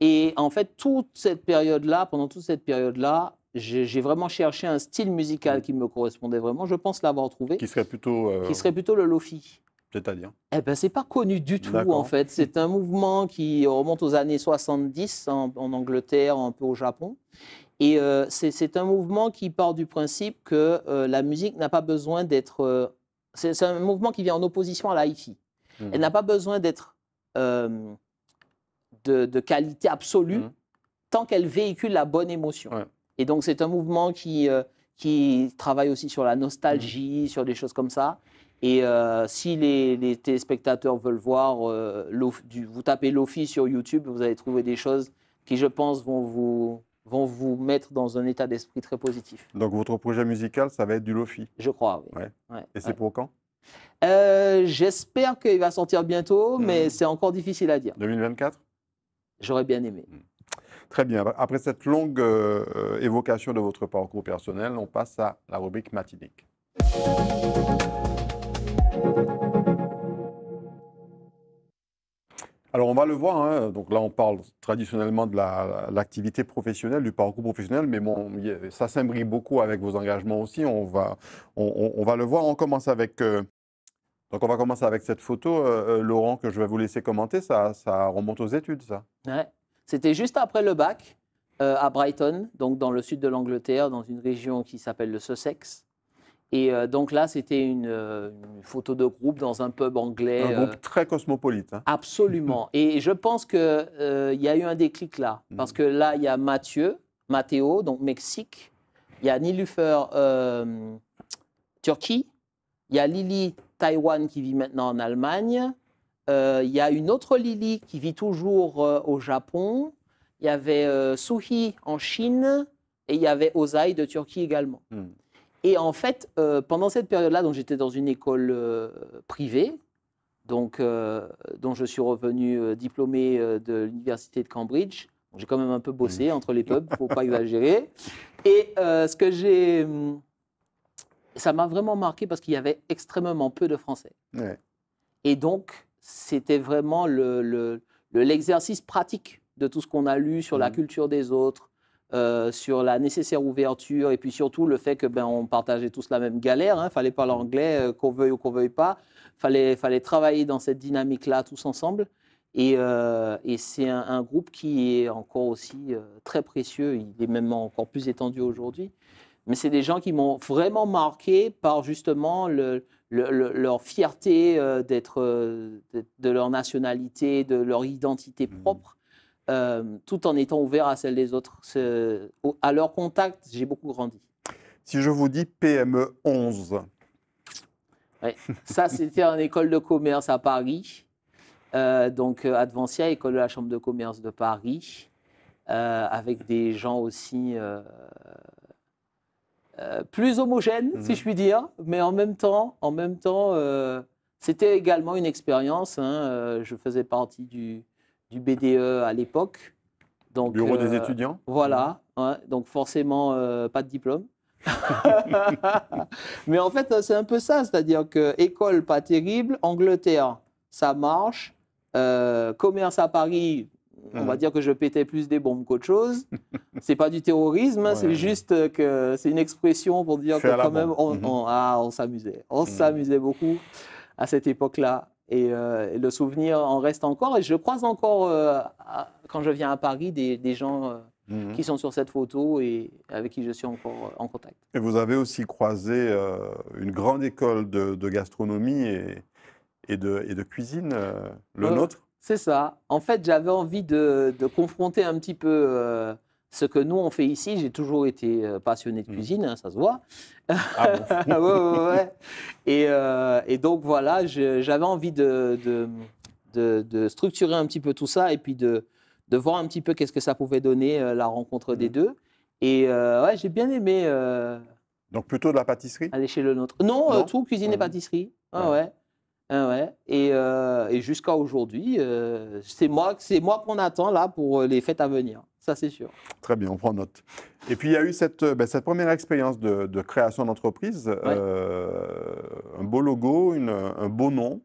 Et en fait, toute cette période-là, pendant toute cette période-là, j'ai, vraiment cherché un style musical qui me correspondait vraiment. Je pense l'avoir trouvé, Qui serait plutôt. euh, qui serait plutôt le lofi. C'est-à-dire Eh ben, c'est pas connu du tout, en fait. C'est un mouvement qui remonte aux années 70 en, en Angleterre, un peu au Japon. Et euh, c'est un mouvement qui part du principe que euh, la musique n'a pas besoin d'être. euh, c'est un mouvement qui vient en opposition à la hi-fi. Mhm. Elle n'a pas besoin d'être de, de qualité absolue Mhm. tant qu'elle véhicule la bonne émotion. Ouais. Et donc, c'est un mouvement qui, qui travaille aussi sur la nostalgie, Mhm. sur des choses comme ça. Et euh, si les, les téléspectateurs veulent voir, euh, du- vous tapez Lofi sur YouTube, vous allez trouver des choses qui, je pense, vont vous, vont vous mettre dans un état d'esprit très positif. Donc votre projet musical, ça va être du Lofi. Je crois, oui. Ouais. Ouais, Et c'est ouais. pour quand? Euh, J'espère qu'il va sortir bientôt, mais Mhm. c'est encore difficile à dire. 2024 J'aurais bien aimé. Très bien. Après cette longue euh, évocation de votre parcours personnel, on passe à la rubrique matinique. Alors on va le voir, hein, donc là on parle traditionnellement de la- l'activité professionnelle, du parcours professionnel, mais ça s'imbrique beaucoup avec vos engagements aussi, on va, on, va le voir, on commence avec, euh, donc on va commencer avec cette photo, euh, euh, Laurent, que je vais vous laisser commenter, ça, ça remonte aux études, ça. Ouais. C'était juste après le bac, à Brighton, donc dans le sud de l'Angleterre, dans une région qui s'appelle le Sussex. Et euh, donc là, c'était une, euh, une photo de groupe dans un pub anglais. Un euh, groupe très cosmopolite. hein. Absolument. Et je pense qu'il y a eu un déclic là. Parce que là, il y a Mathieu, Matteo, donc Mexique. Il y a Nilufer, euh, Turquie. Il y a Lily, Taïwan, qui vit maintenant en Allemagne. Euh, il y a une autre Lily qui vit toujours euh, au Japon. Il y avait euh, Suhi en Chine. Et il y avait Ozai de Turquie également. Hmm. Et en fait, euh, pendant cette période-là, donc j'étais dans une école euh, privée, donc, euh, dont je suis revenu diplômé de l'université de Cambridge. J'ai quand même un peu bossé entre les pubs, faut pas exagérer. Et ce que j'ai, hum, ça m'a vraiment marqué parce qu'il y avait extrêmement peu de Français. Ouais. Et donc, c'était vraiment le- le- le- l'exercice pratique de tout ce qu'on a lu sur la Mhm. culture des autres, euh, sur la nécessaire ouverture, et puis surtout le fait que ben, on partageait tous la même galère. Il fallait parler anglais, euh, qu'on veuille ou qu'on veuille pas. Fallait, fallait travailler dans cette dynamique-là tous ensemble. Et, euh, et c'est un, un groupe qui est encore aussi très précieux. Il est même encore plus étendu aujourd'hui. Mais c'est des gens qui m'ont vraiment marqué par justement le, le- le- leur fierté d'être, de, de leur nationalité, de leur identité Mhm. propre, euh, tout en étant ouvert à celle des autres. À leur contact, j'ai beaucoup grandi. Si je vous dis PME 11, Ça, c'était en école de commerce à Paris. Euh, donc, euh, Advancia, école de la Chambre de commerce de Paris, euh, avec des gens aussi plus homogènes, Mhm. si je puis dire, mais en même temps, en même temps c'était également une expérience. hein, je faisais partie du, du BDE à l'époque. Donc, bureau des euh, étudiants voilà, ouais, donc forcément euh, pas de diplôme. Mais en fait, c'est un peu ça, c'est-à-dire que école pas terrible, Angleterre, ça marche, euh, commerce à Paris, on va Mhm. dire que je pétais plus des bombes qu'autre chose. C'est pas du terrorisme, hein, Ouais. c'est juste que c'est une expression pour dire Fait que quand même, bombe. on, Mhm. on- ah, on s'amusait, on Mhm. s'amusait beaucoup à cette époque-là. Et, euh, et le souvenir en reste encore. Et je croise encore, euh, à- quand je viens à Paris, des, des gens euh, Mhm. qui sont sur cette photo et avec qui je suis encore en contact. Et vous avez aussi croisé une grande école de, de gastronomie et, et, de, et de cuisine, le nôtre? C'est ça. En fait, j'avais envie de, de confronter un petit peu ce que nous on fait ici, j'ai toujours été euh, passionné de Mm. cuisine, hein, ça se voit. Ah bon Ouais, ouais, ouais. Et, euh, et donc voilà, j'avais envie de, de, de- de structurer un petit peu tout ça et puis de, voir un petit peu qu'est-ce que ça pouvait donner euh, la rencontre des Mm. deux. Et euh, ouais, j'ai bien aimé Donc plutôt de la pâtisserie? aller chez le nôtre. Non, Non? tout cuisine et Ouais. pâtisserie. Ah Ouais. ouais. Ah ouais. Et, et jusqu'à aujourd'hui, c'est moi, moi qu'on attend là pour les fêtes à venir. Ça, c'est sûr. Très bien, on prend note. Et puis il y a eu cette, euh, ben, cette première expérience de, de création d'entreprise, euh, un beau logo, une- un beau nom,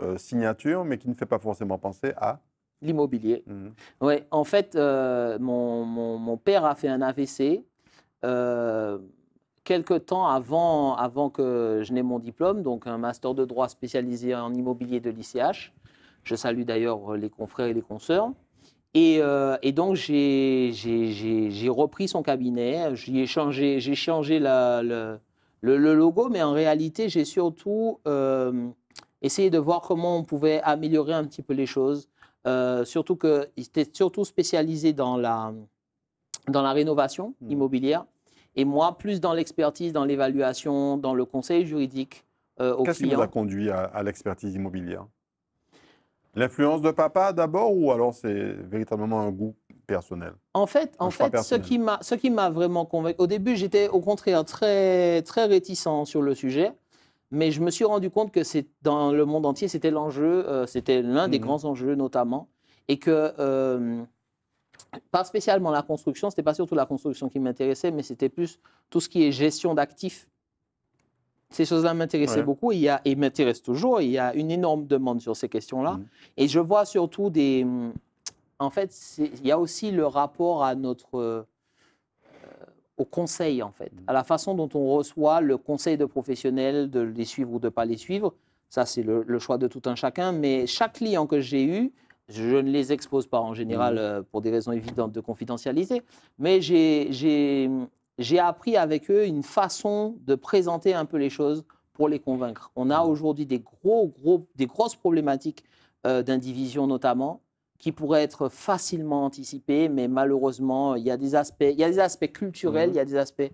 euh, signature, mais qui ne fait pas forcément penser à. L'immobilier. Mhm. Oui, en fait, euh, mon, mon- mon père a fait un AVC euh, quelque temps avant, avant que je n'ai mon diplôme, donc un master de droit spécialisé en immobilier de l'ICH. Je salue d'ailleurs les confrères et les consoeurs. Et, euh, et donc, j'ai- j'ai j'ai- j'ai repris son cabinet, j'y ai changé, j'ai changé la- le, le- le logo, mais en réalité, j'ai surtout euh, essayé de voir comment on pouvait améliorer un petit peu les choses. Euh, surtout qu'il était surtout spécialisé dans la, dans la rénovation Mhm. immobilière. Et moi, plus dans l'expertise, dans l'évaluation, dans le conseil juridique euh, Qu'est-ce qui vous a conduit à, à l'expertise immobilière? L'influence de papa d'abord ou alors c'est véritablement un goût personnel? En fait, en fait ce qui m'a ce qui m'a vraiment convaincu. Au début, j'étais au contraire très très réticent sur le sujet, mais je me suis rendu compte que c'est dans le monde entier, c'était l'enjeu, euh, c'était l'un des Mhm. grands enjeux notamment, et que euh, pas spécialement la construction, c'était pas surtout la construction qui m'intéressait, mais c'était plus tout ce qui est gestion d'actifs. Ces choses-là m'intéressaient Ouais. beaucoup et, il y a- et m'intéressent toujours. Il y a une énorme demande sur ces questions-là. Mhm. Et je vois surtout des. En fait, il y a aussi le rapport à notre. euh, au conseil, en fait, à la façon dont on reçoit le conseil de professionnels, de les suivre ou de ne pas les suivre. Ça, c'est le, le choix de tout un chacun. Mais chaque client que j'ai eu, je ne les expose pas en général euh, pour des raisons évidentes de confidentialité, mais j'ai- j'ai appris avec eux une façon de présenter un peu les choses pour les convaincre. On a aujourd'hui des, gros, gros, des grosses problématiques euh, d'indivision notamment qui pourraient être facilement anticipées, mais malheureusement, il y a des aspects, il y a des aspects culturels, Mhm. il y a des aspects,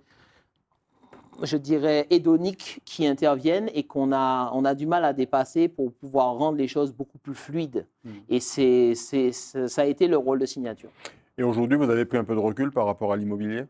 je dirais, hédoniques qui interviennent et qu'on a, on a du mal à dépasser pour pouvoir rendre les choses beaucoup plus fluides. Mhm. Et c'est- ça a été le rôle de signature. Et aujourd'hui, vous avez pris un peu de recul par rapport à l'immobilier?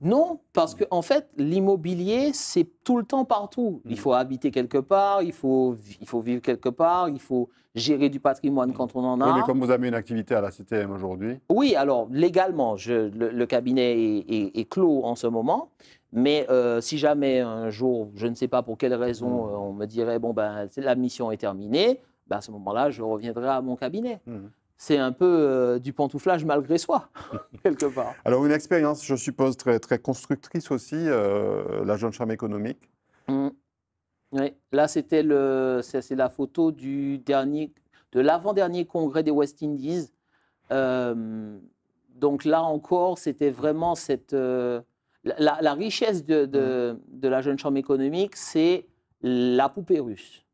Non, parce que en fait, l'immobilier, c'est tout le temps partout. Il Mhm. faut habiter quelque part, il faut, il faut vivre quelque part, il faut gérer du patrimoine quand on en a. Oui, mais comme vous avez une activité à la CTM aujourd'hui, Oui, alors légalement, je- le, le cabinet est, est- est clos en ce moment. Mais euh, si jamais un jour, je ne sais pas pour quelle raison, Mhm. euh, on me dirait bon ben la mission est terminée, ben, à ce moment-là, je reviendrai à mon cabinet. Mhm. C'est un peu euh, du pantouflage malgré soi, quelque part. Alors une expérience, je suppose, très, très constructrice aussi, euh, la jeune chambre économique. Mm. Oui, là c'était le, c'est la photo du dernier, de l'avant-dernier congrès des West Indies. Euh, donc là encore, c'était vraiment cette, la, la richesse de, de, de la jeune chambre économique, c'est la poupée russe.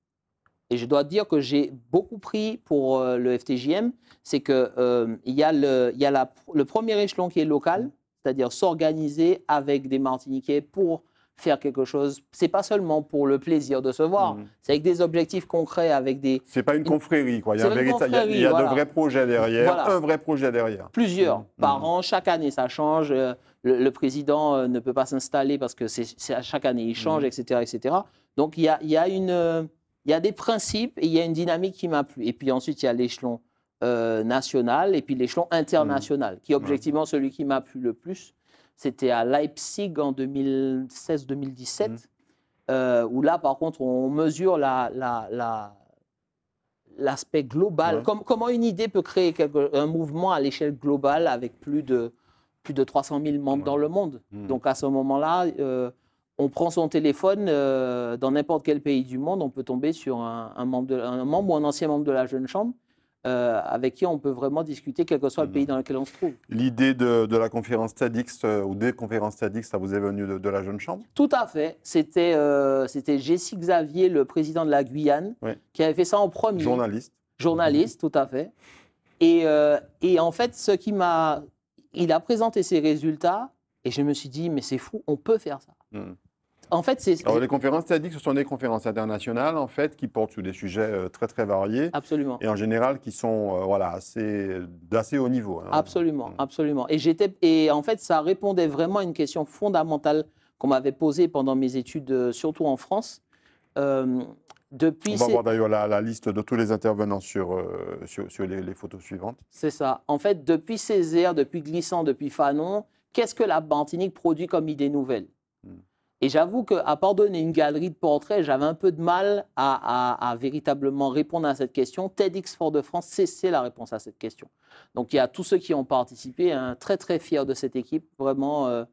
Et je dois dire que j'ai beaucoup pris pour euh, le FTJM, c'est que euh, y a, le, y a la- le premier échelon qui est local, c'est-à-dire s'organiser avec des Martiniquais pour faire quelque chose. C'est pas seulement pour le plaisir de se voir, Mhm. c'est avec des objectifs concrets, avec des C'est pas une confrérie, quoi. Il y a, un une véritable- il y a- il y a de vrais projets derrière, Voilà. un vrai projet derrière. plusieurs Mhm. par an. Chaque année, ça change. Euh, Le, le président euh, ne peut pas s'installer parce que c'est à chaque année, il change, Mhm. etc., etc. Donc il y a, il y a une, il y a des principes et il y a une dynamique qui m'a plu. Et puis ensuite, il y a l'échelon euh, national et puis l'échelon international, qui est objectivement celui qui m'a plu le plus. C'était à Leipzig en 2016-2017, Mhm. euh, où là, par contre, on mesure la, la, la- l'aspect global. Ouais. Comme- comment une idée peut créer quelque- un mouvement à l'échelle globale avec plus de, plus de 300 000 membres Ouais. dans le monde? Mhm. Donc à ce moment-là, euh, on prend son téléphone euh, dans n'importe quel pays du monde, on peut tomber sur un, un membre, de- un membre ou un ancien membre de la jeune chambre euh, avec qui on peut vraiment discuter, quel que soit le Mhm. pays dans lequel on se trouve. L'idée de, de la conférence TEDx euh, ou des conférences TEDx, ça vous est venu de, de la jeune chambre? Tout à fait. C'était euh, Jessie Xavier, le président de la Guyane, qui avait fait ça en premier. Journaliste. Journaliste, tout à fait. Et, et en fait, ce qui m'a. il a présenté ses résultats et je me suis dit, mais c'est fou, on peut faire ça. Hmm. En fait, c'est. Alors, les conférences, que ce sont des conférences internationales, en fait, qui portent sur des sujets euh, très, très variés. Absolument. Et en général, qui sont euh, voilà, assez, d'assez haut niveau. hein. Absolument, Mm. absolument. Et, j'étais, et en fait, ça répondait vraiment à une question fondamentale qu'on m'avait posée pendant mes études, euh, surtout en France. Euh, depuis On va ces- voir d'ailleurs la, la liste de tous les intervenants sur, euh, sur, sur les, les photos suivantes. C'est ça. En fait, depuis Césaire, depuis Glissant, depuis Fanon, qu'est-ce que la Martinique produit comme idée nouvelle? Hmm. Et j'avoue qu'à part donner une galerie de portraits, j'avais un peu de mal à, véritablement répondre à cette question. TEDx Fort-de-France, c'est c'est la réponse à cette question. Donc il y a tous ceux qui ont participé, hein, très très fiers de cette équipe, vraiment. euh,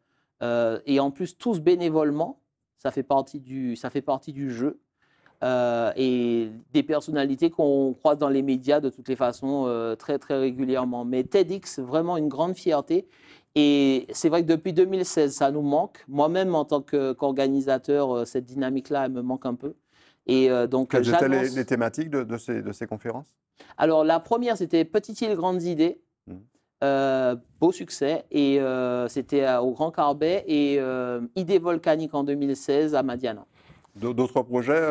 euh, et en plus, tous bénévolement, ça fait partie du, jeu. Euh, et des personnalités qu'on croise dans les médias de toutes les façons très très régulièrement. Mais TEDx, vraiment une grande fierté. Et c'est vrai que depuis 2016, ça nous manque. Moi-même, en tant qu'organisateur, euh, cette dynamique-là, elle me manque un peu. Et euh, donc, Quelles étaient les, thématiques de, de ces, de ces conférences? Alors, la première, c'était Petite île, grandes idées. Mhm. Euh, beau succès. Et euh, c'était au Grand Carbet. Et euh, Idée volcanique en 2016 à Madiana. D'au- D'autres projets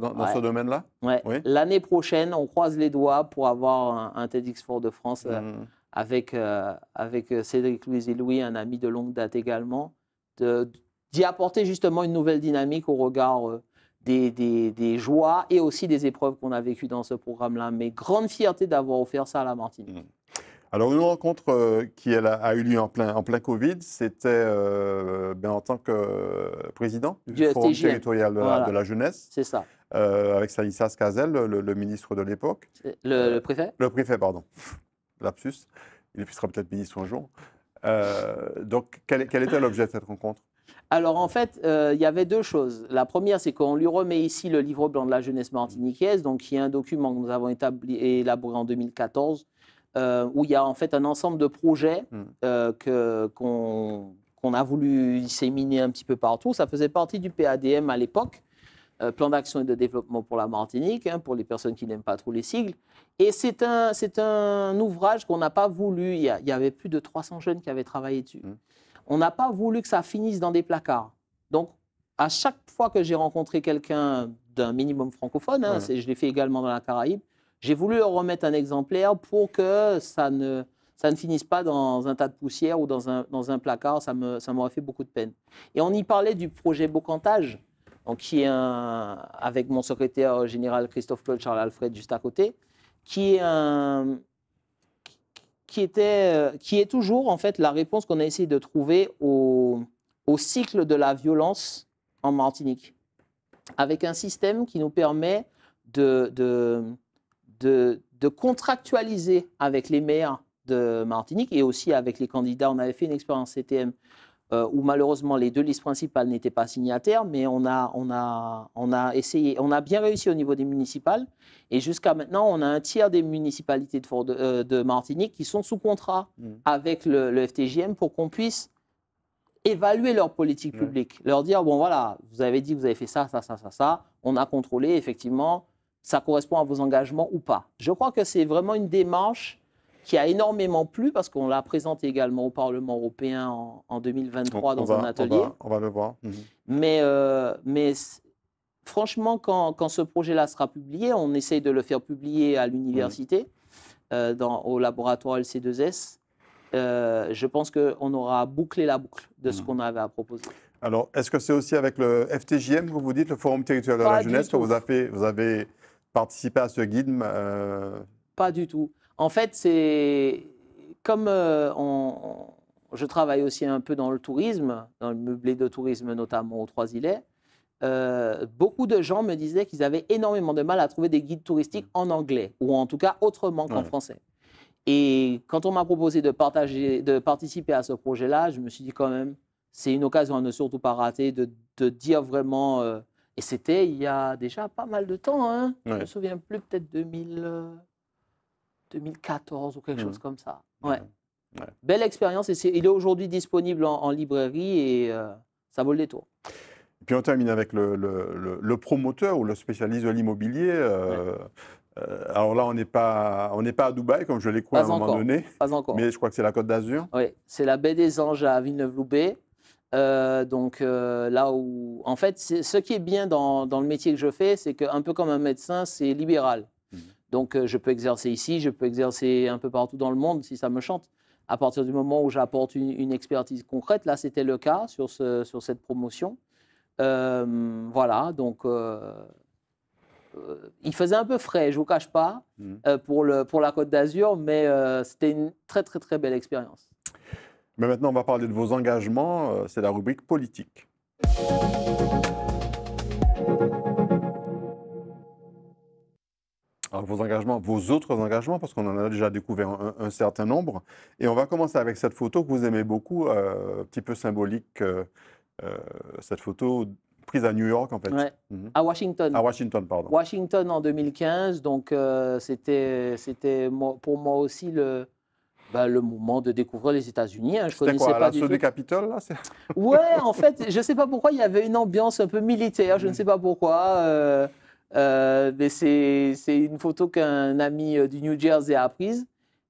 dans, dans Ouais. ce domaine-là? Ouais. Oui. L'année prochaine, on croise les doigts pour avoir un, un TEDx Fort-de-France euh, Hmm. Avec, euh, avec euh, Cédric Louis et Louis, un ami de longue date également, d'y apporter justement une nouvelle dynamique au regard euh, des, des- des joies et aussi des épreuves qu'on a vécues dans ce programme-là. Mais grande fierté d'avoir offert ça à la Martinique. Alors, une rencontre euh, qui elle, a, a eu lieu en plein, en plein Covid, c'était euh, ben, en tant que euh, président Du du Forum territorial de, la- de la jeunesse, C'est ça. avec Stanislas Cazel, le, le ministre de l'époque. Le préfet? Le préfet, pardon. Lapsus. Il sera peut-être ministre un jour. Euh, donc, quel, quel était l'objet de cette rencontre? Alors en fait, euh, il y avait deux choses. La première, c'est qu'on lui remet ici le livre blanc de la jeunesse martiniquaise, donc qui est un document que nous avons établi, élaboré en 2014, euh, où il y a en fait un ensemble de projets Mm. euh, qu'on qu'on a voulu disséminer un petit peu partout. Ça faisait partie du PADM à l'époque, euh, plan d'action et de développement pour la Martinique, hein, pour les personnes qui n'aiment pas trop les sigles. Et c'est un, c'est un ouvrage qu'on n'a pas voulu. Il y, a- il y avait plus de 300 jeunes qui avaient travaillé dessus. Mm. On n'a pas voulu que ça finisse dans des placards. Donc, à chaque fois que j'ai rencontré quelqu'un d'un minimum francophone, hein, je l'ai fait également dans la Caraïbe, j'ai voulu leur remettre un exemplaire pour que ça ne, ça ne finisse pas dans un tas de poussière ou dans un, dans un placard. Ça me- ça m'aurait fait beaucoup de peine. Et on y parlait du projet Bocantage, qui est avec mon secrétaire général Christophe Claude Charles Alfred juste à côté, qui est qui est toujours en fait la réponse qu'on a essayé de trouver au, cycle de la violence en Martinique, avec un système qui nous permet de, de contractualiser avec les maires de Martinique et aussi avec les candidats. On avait fait une expérience CTM euh, où malheureusement les deux listes principales n'étaient pas signataires, mais on a, on, a, on a essayé, on a bien réussi au niveau des municipales. Et jusqu'à maintenant, on a un tiers des municipalités de, Fort- de, euh, de Martinique qui sont sous contrat Mhm. avec le, le FTJM pour qu'on puisse évaluer leur politique Ouais. publique. Leur dire, bon voilà, vous avez dit que vous avez fait ça, ça, ça, ça, ça. On a contrôlé, effectivement, ça correspond à vos engagements ou pas. Je crois que c'est vraiment une démarche qui a énormément plu parce qu'on l'a présenté également au Parlement européen en, en 2023 On- dans on va- un on atelier. va- On va, le voir. Mhm. Mais, euh, mais franchement, quand, quand ce projet-là sera publié, on essaye de le faire publier à l'université, euh, dans- au laboratoire LC2S. Euh, je pense qu'on aura bouclé la boucle de ce Mhm. qu'on avait à proposer. Alors, est-ce que c'est aussi avec le FTJM que vous dites, le Forum territorial de Pas la jeunesse, que vous avez, vous avez participé à ce guide euh, Pas du tout. En fait, c'est comme euh, on- on- je travaille aussi un peu dans le tourisme, dans le meublé de tourisme notamment aux Trois-Îlets. euh, beaucoup de gens me disaient qu'ils avaient énormément de mal à trouver des guides touristiques en anglais, ou en tout cas autrement qu'en Ouais. français. Et quand on m'a proposé de, partager, de participer à ce projet-là, je me suis dit quand même, c'est une occasion à ne surtout pas rater, de, de dire vraiment. euh, et c'était il y a déjà pas mal de temps, hein. je ne me souviens plus, peut-être 2000, euh, 2014 ou quelque Mhm. chose comme ça. Ouais. Ouais. Belle expérience, et il est aujourd'hui disponible en, en librairie et euh, ça vaut le détour. Et puis on termine avec le, le- le- le promoteur ou le spécialiste de l'immobilier. euh, Euh, alors là, on n'est pas, on pas à Dubaï, comme je l'ai cru à un Pas moment encore. donné, Pas encore. mais je crois que c'est la Côte d'Azur. Oui, c'est la baie des Anges à Villeneuve-Loubet. Euh, donc euh, là où, en fait, ce qui est bien dans, dans le métier que je fais, c'est qu'un peu comme un médecin, c'est libéral. Donc euh, je peux exercer ici, je peux exercer un peu partout dans le monde si ça me chante. À partir du moment où j'apporte une, une expertise concrète, là c'était le cas sur, ce, sur cette promotion. Euh, voilà, donc euh, euh, il faisait un peu frais, je vous cache pas, Mhm. pour, le, pour la Côte d'Azur, mais c'était une très très très belle expérience. Mais maintenant, on va parler de vos engagements. C'est la rubrique politique. Alors, vos engagements, vos autres engagements, parce qu'on en a déjà découvert un, un certain nombre. Et on va commencer avec cette photo que vous aimez beaucoup, euh, un petit peu symbolique, euh, euh, cette photo prise à New York, en fait. Ouais. Mhm. À Washington. À Washington, pardon. Washington en 2015, donc c'était c'était pour moi aussi le bah, le moment de découvrir les États-Unis. hein. Je connaissais quoi, pas l'assaut du tout. du Capitole, là Ouais, en fait, je sais pas pourquoi il y avait une ambiance un peu militaire. Je ne sais pas pourquoi. euh, euh, mais c'est une photo qu'un ami euh, du New Jersey a prise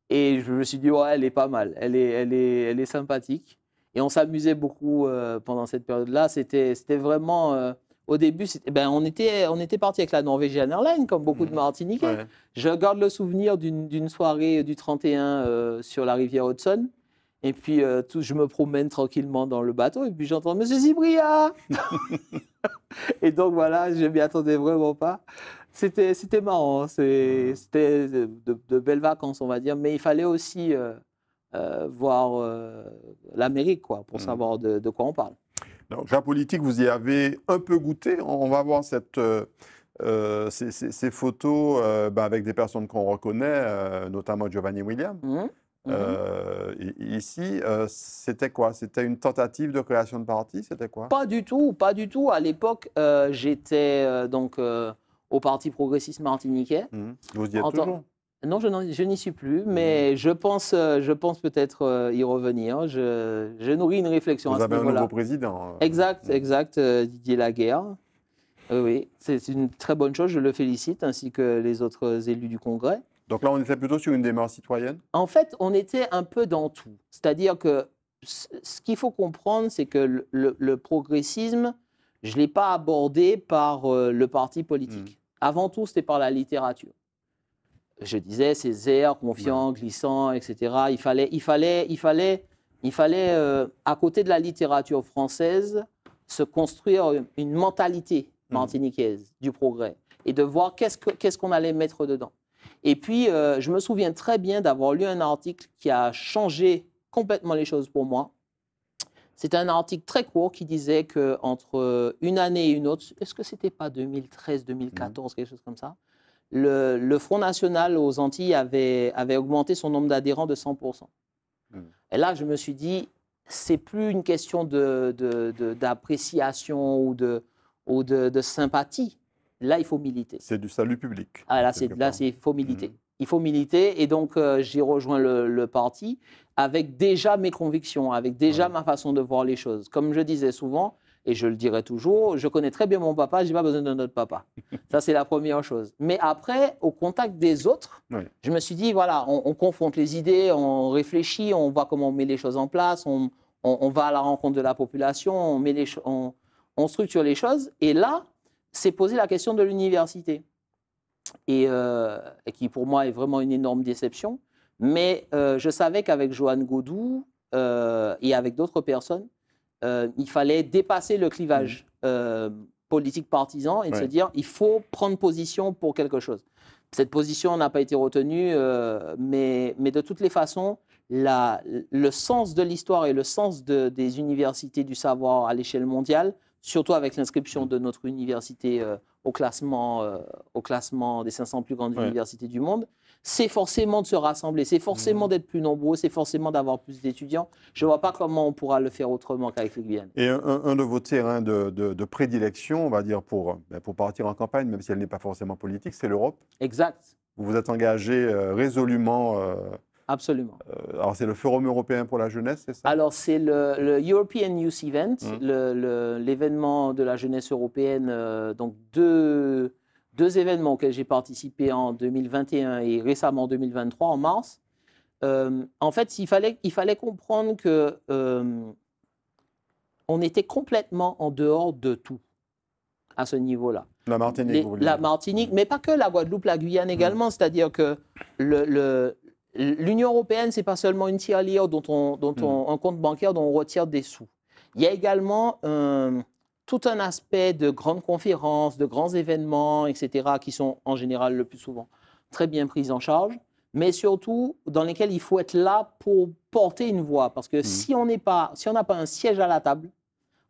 et je me suis dit ouais, elle est pas mal. Elle est elle est elle est sympathique. Et on s'amusait beaucoup euh, pendant cette période-là. C'était vraiment euh, au début, c'était- ben, on était, on était parti avec la Norwegian Airlines, comme beaucoup de Mhm. Martiniquais. Ouais. Je garde le souvenir d'une soirée du 31 euh, sur la rivière Hudson. Et puis, euh, tout, je me promène tranquillement dans le bateau et puis j'entends Monsieur Zibria Et donc, voilà, je m'y attendais vraiment pas. C'était c'était marrant, hein. c'était de, belles vacances, on va dire, mais il fallait aussi euh, euh, voir l'Amérique, quoi, pour Mhm. savoir de, de quoi on parle. Donc, la politique, vous y avez un peu goûté. On va voir cette, euh, ces, ces- ces photos euh, bah, avec des personnes qu'on reconnaît, euh, notamment Giovanni Williams. Mhm. Mhm. Euh, ici, euh, c'était quoi? C'était une tentative de création de parti? C'était quoi? Pas du tout, pas du tout. À l'époque, euh, j'étais donc au Parti progressiste martiniquais. Mhm. Vous y êtes En tant- toujours? Non, je, n'y suis plus, mais je pense, je pense peut-être y revenir. Je, je nourris une réflexion Vous à ce avez un niveau-là. nouveau président. Exact, Mhm. exact, Didier Laguerre. Oui, c'est une très bonne chose, je le félicite, ainsi que les autres élus du Congrès. Donc là, on était plutôt sur une démarche citoyenne. En fait, on était un peu dans tout. C'est-à-dire que ce qu'il faut comprendre, c'est que le, le- le progressisme, je ne l'ai pas abordé par euh, le parti politique. Avant tout, c'était par la littérature. Je disais, c'est airs, confiant, glissant, etc. Il fallait, il fallait, il fallait, il fallait euh, à côté de la littérature française, se construire une mentalité Mhm. martiniquaise du progrès et de voir qu'est-ce que- qu'est-ce qu'on allait mettre dedans. Et puis, euh, je me souviens très bien d'avoir lu un article qui a changé complètement les choses pour moi. C'était un article très court qui disait que entre une année et une autre, est-ce que c'était pas 2013, 2014, quelque chose comme ça, le, le Front National aux Antilles avait, avait augmenté son nombre d'adhérents de 100%. Mhm. Et là, je me suis dit, c'est plus une question de- de- de- d'appréciation ou, de, ou de, de sympathie. Là, il faut militer. C'est du salut public. Ah, là, là, il faut militer. Mhm. Il faut militer. Et donc, euh, j'ai rejoint le, le parti avec déjà mes convictions, avec déjà Ouais. ma façon de voir les choses. Comme je disais souvent, et je le dirai toujours, je connais très bien mon papa, je n'ai pas besoin d'un autre papa. Ça, c'est la première chose. Mais après, au contact des autres, je me suis dit, voilà, on, on confronte les idées, on réfléchit, on voit comment on met les choses en place, on, on- on va à la rencontre de la population, on, met les cho- on, on structure les choses. Et là, c'est posé la question de l'université. Et, euh, et qui pour moi est vraiment une énorme déception. Mais euh, je savais qu'avec Joanne Godou euh, et avec d'autres personnes, il fallait dépasser le clivage euh, politique partisan et de se dire il faut prendre position pour quelque chose. Cette position n'a pas été retenue, mais, mais de toutes les façons, la- le sens de l'histoire et le sens de- des universités du savoir à l'échelle mondiale, surtout avec l'inscription de notre université euh, au, classement, euh, au classement des 500 plus grandes Ouais. universités du monde, c'est forcément de se rassembler, c'est forcément Mhm. d'être plus nombreux, c'est forcément d'avoir plus d'étudiants. Je ne vois pas comment on pourra le faire autrement qu'avec les Guyanes. Et un, de vos terrains de, de- de prédilection, on va dire, pour, ben, pour partir en campagne, même si elle n'est pas forcément politique, c'est l'Europe. Exact, Vous vous êtes engagé euh, résolument. Absolument. euh, alors, c'est le Forum européen pour la jeunesse, c'est ça? Alors, c'est le, le European Youth Event, le- l'événement de la jeunesse européenne, euh, donc deux, deux événements auxquels j'ai participé en 2021 et récemment en 2023, en mars, euh, en fait, il fallait, il fallait comprendre que on était complètement en dehors de tout à ce niveau-là. La Martinique, vous voulez La. Martinique, mais pas que la Guadeloupe, la Guyane Mm. également. C'est-à-dire que le- le- l'Union européenne, c'est pas seulement une tirelire dont on, dont Mm. on- un compte bancaire dont on retire des sous. Il y a également euh, tout un aspect de grandes conférences, de grands événements, etc., qui sont en général le plus souvent très bien pris en charge, mais surtout dans lesquels il faut être là pour porter une voix. Parce que Mhm. si on n'est pas, si on n'a pas un siège à la table,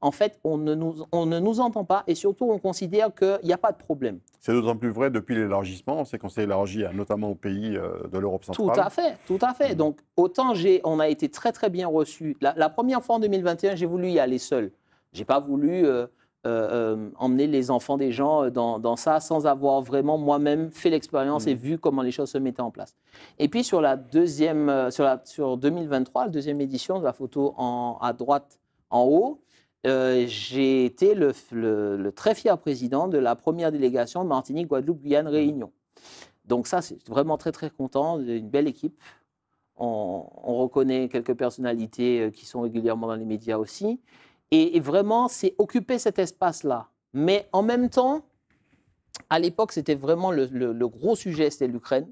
en fait, on ne nous, on ne nous entend pas et surtout on considère qu'il n'y a pas de problème. C'est d'autant plus vrai depuis l'élargissement. On sait qu'on s'est élargi notamment aux pays euh, de l'Europe Tout centrale. à fait, tout à fait. Mhm. Donc, autant j'ai, on a été très très bien reçus. La, la première fois en 2021, j'ai voulu y aller seul. J'ai pas voulu euh, euh, euh, emmener les enfants des gens dans, dans ça sans avoir vraiment moi-même fait l'expérience et Mhm. vu comment les choses se mettaient en place. Et puis sur la deuxième, sur, la, sur 2023, la deuxième édition de la photo en, à droite en haut, euh, j'ai été le, le- le très fier président de la première délégation Martinique, Guadeloupe, Guyane, Réunion. Donc ça, c'est vraiment très très content, une belle équipe. On, on reconnaît quelques personnalités euh, qui sont régulièrement dans les médias aussi. Et, et vraiment, c'est occuper cet espace-là. Mais en même temps, à l'époque, c'était vraiment le, gros sujet, c'était l'Ukraine.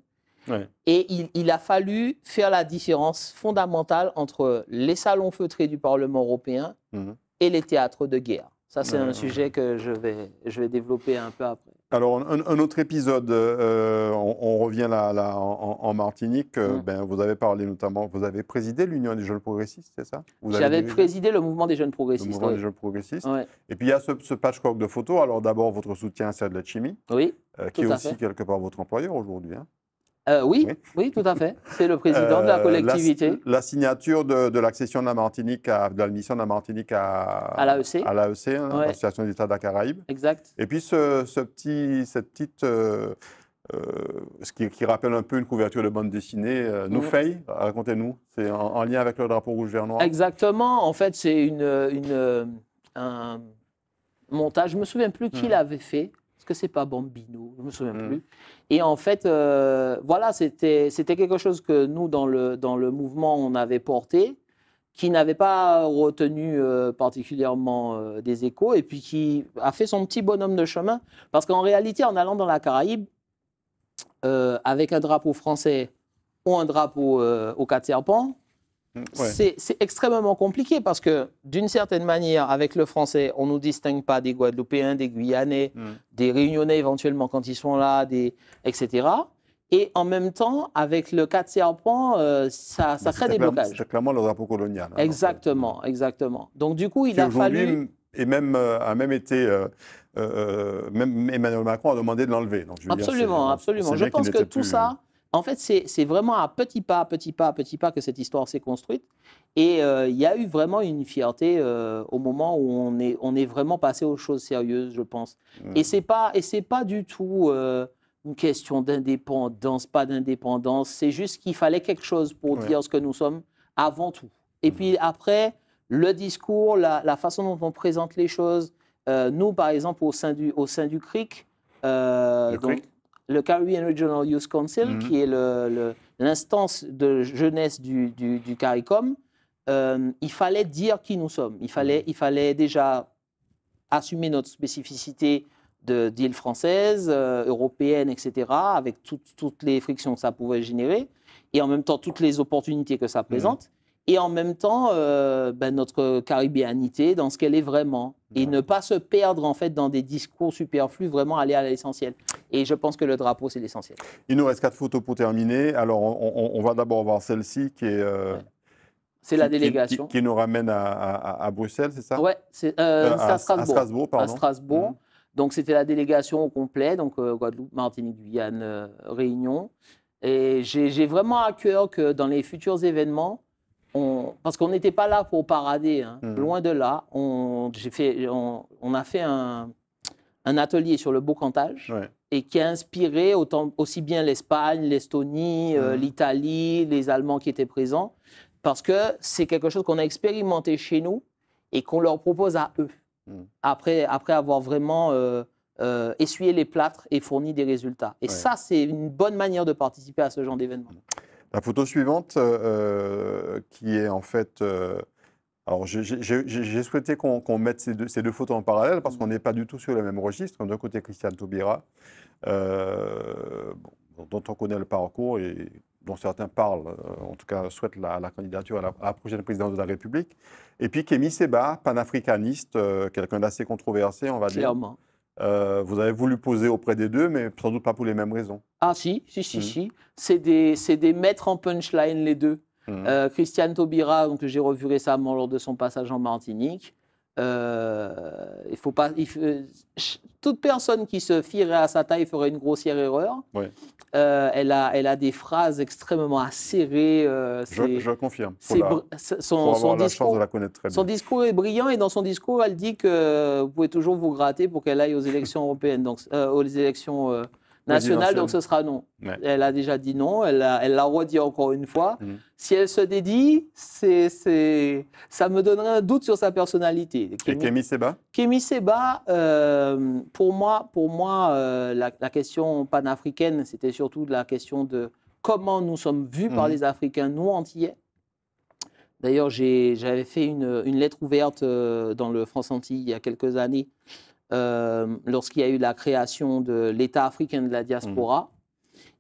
Ouais. Et il, il a fallu faire la différence fondamentale entre les salons feutrés du Parlement européen Mhm. Et les théâtres de guerre. Ça, c'est un sujet que je vais, je vais développer un peu après. Alors, un, un autre épisode, euh, on, on revient là, là en, en Martinique. euh, Mm. ben, vous avez parlé notamment, vous avez présidé l'Union des jeunes progressistes, c'est ça? J'avais présidé le mouvement des jeunes le progressistes. mouvement oui. des jeunes progressistes. Ouais. Et puis il y a ce, ce patchwork de photos. Alors d'abord, votre soutien à Serge Chimie, Oui, euh, qui est aussi fait. quelque part votre employeur aujourd'hui. hein. Euh, oui, Oui. oui, tout à fait. C'est le président de la Euh, collectivité. La, signature de, de l'accession de la Martinique, à, de la mission de la Martinique à, À l'AEC. à l'AEC, hein, Ouais. l'Association de la Caraïbe. Exact. Et puis ce, ce petit, cette petite, euh, ce qui, qui rappelle un peu une couverture de bande dessinée, Nous. Fay, racontez-nous, c'est en, en lien avec le drapeau rouge vert noir. Exactement. En fait, c'est une, une, un montage. Je me souviens plus qui Mhm. l'avait fait. Que c'est pas Bambino Je me souviens Mhm. plus. Et en fait, euh, voilà, c'était quelque chose que nous, dans le, dans le mouvement, on avait porté, qui n'avait pas retenu euh, particulièrement euh, des échos, et puis qui a fait son petit bonhomme de chemin. Parce qu'en réalité, en allant dans la Caraïbe, avec un drapeau français ou un drapeau aux quatre serpents, Ouais. c'est extrêmement compliqué parce que, d'une certaine manière, avec le français, on ne nous distingue pas des Guadeloupéens, des Guyanais, Mm. des Réunionnais éventuellement quand ils sont là, des, etc. Et en même temps, avec le quatre serpents, euh, ça, ça crée des blocages. C'était clairement le drapeau colonial. hein, en fait. Exactement, exactement. Donc du coup, il a fallu... et même euh, a même été euh, euh, même Emmanuel Macron a demandé de l'enlever. Dire, Absolument, absolument. Je pense que tout plus- ça, en fait, c'est vraiment à petit pas, petit pas, petit pas que cette histoire s'est construite. Et euh, il y a eu vraiment une fierté euh, au moment où on est, on est vraiment passé aux choses sérieuses, je pense. Mm. Et c'est pas, et c'est pas du tout euh, une question d'indépendance, pas d'indépendance. C'est juste qu'il fallait quelque chose pour Ouais. dire ce que nous sommes avant tout. Et Mhm. puis après, le discours, la, la façon dont on présente les choses. nous, par exemple, au sein du, au sein du CRIC, Le donc, CRIC le Caribbean Regional Youth Council, Mhm. qui est l'instance de jeunesse du, du, du CARICOM, euh, il fallait dire qui nous sommes. Il fallait, il fallait déjà assumer notre spécificité d'île française, euh, européenne, etc., avec toutes- toutes les frictions que ça pouvait générer, et en même temps toutes les opportunités que ça présente, et en même temps euh, ben, notre caribéanité dans ce qu'elle est vraiment, et ne pas se perdre en fait dans des discours superflus, vraiment aller à l'essentiel. Et je pense que le drapeau, c'est l'essentiel. Il nous reste quatre photos pour terminer. Alors, on, on- on va d'abord voir celle-ci qui est. euh, Ouais. C'est la qui- délégation. Qui, qui nous ramène à, à- à Bruxelles, c'est ça? C'est euh, Euh, c'est à Strasbourg. Strasbourg, pardon. à Strasbourg. Mhm. Donc c'était la délégation au complet, donc euh, Guadeloupe, Martinique, Guyane, Réunion. Et j'ai vraiment à cœur que dans les futurs événements, on, parce qu'on n'était pas là pour parader, hein, Mhm. loin de là, on, j'ai fait, on, on a fait un, un atelier sur le bocantage Ouais. et qui a inspiré autant, aussi bien l'Espagne, l'Estonie, euh, Mhm. l'Italie, les Allemands qui étaient présents, parce que c'est quelque chose qu'on a expérimenté chez nous et qu'on leur propose à eux Mhm. après, après avoir vraiment euh, euh, essuyé les plâtres et fourni des résultats. Et Ouais. ça, c'est une bonne manière de participer à ce genre d'événement. La photo suivante, euh, qui est en fait. euh, alors, j'ai- souhaité qu'on mette ces deux, ces deux photos en parallèle parce qu'on n'est pas du tout sur le même registre. D'un côté, Christiane Taubira, euh, dont on connaît le parcours et dont certains parlent, euh, en tout cas souhaitent la, la candidature à la, à la prochaine présidence de la République. Et puis Kémy Seba, panafricaniste, euh, quelqu'un d'assez controversé, on va dire. Clairement. Euh, vous avez voulu poser auprès des deux, mais sans doute pas pour les mêmes raisons. Ah si, si, si, Mhm. si. C'est des, c'est des maîtres en punchline, les deux. Mhm. Euh, Christiane Taubira, donc, que j'ai revu récemment lors de son passage en Martinique. Euh, il faut pas, il toute personne qui se fierait à sa taille ferait une grossière erreur. Ouais. Euh, elle, a, elle a des phrases extrêmement acérées. euh, je, je confirme. La- son, avoir son la chance discours, de la connaître très bien. son discours est brillant et dans son discours, elle dit que vous pouvez toujours vous gratter pour qu'elle aille aux élections européennes, donc euh, aux élections nationales, donc ce sera non. Ouais. Elle a déjà dit non, elle l'a elle redit encore une fois. Mhm. Si elle se dédie, c'est, c'est, ça me donnerait un doute sur sa personnalité. Et Kémy, Seba? Kémy Seba, euh, pour moi, pour moi euh, la, la question panafricaine, c'était surtout la question de comment nous sommes vus par Mhm. les Africains, nous entiers. D'ailleurs, j'ai- j'avais fait une, une lettre ouverte euh, dans le France Antilles il y a quelques années, lorsqu'il y a eu la création de l'État africain de la diaspora.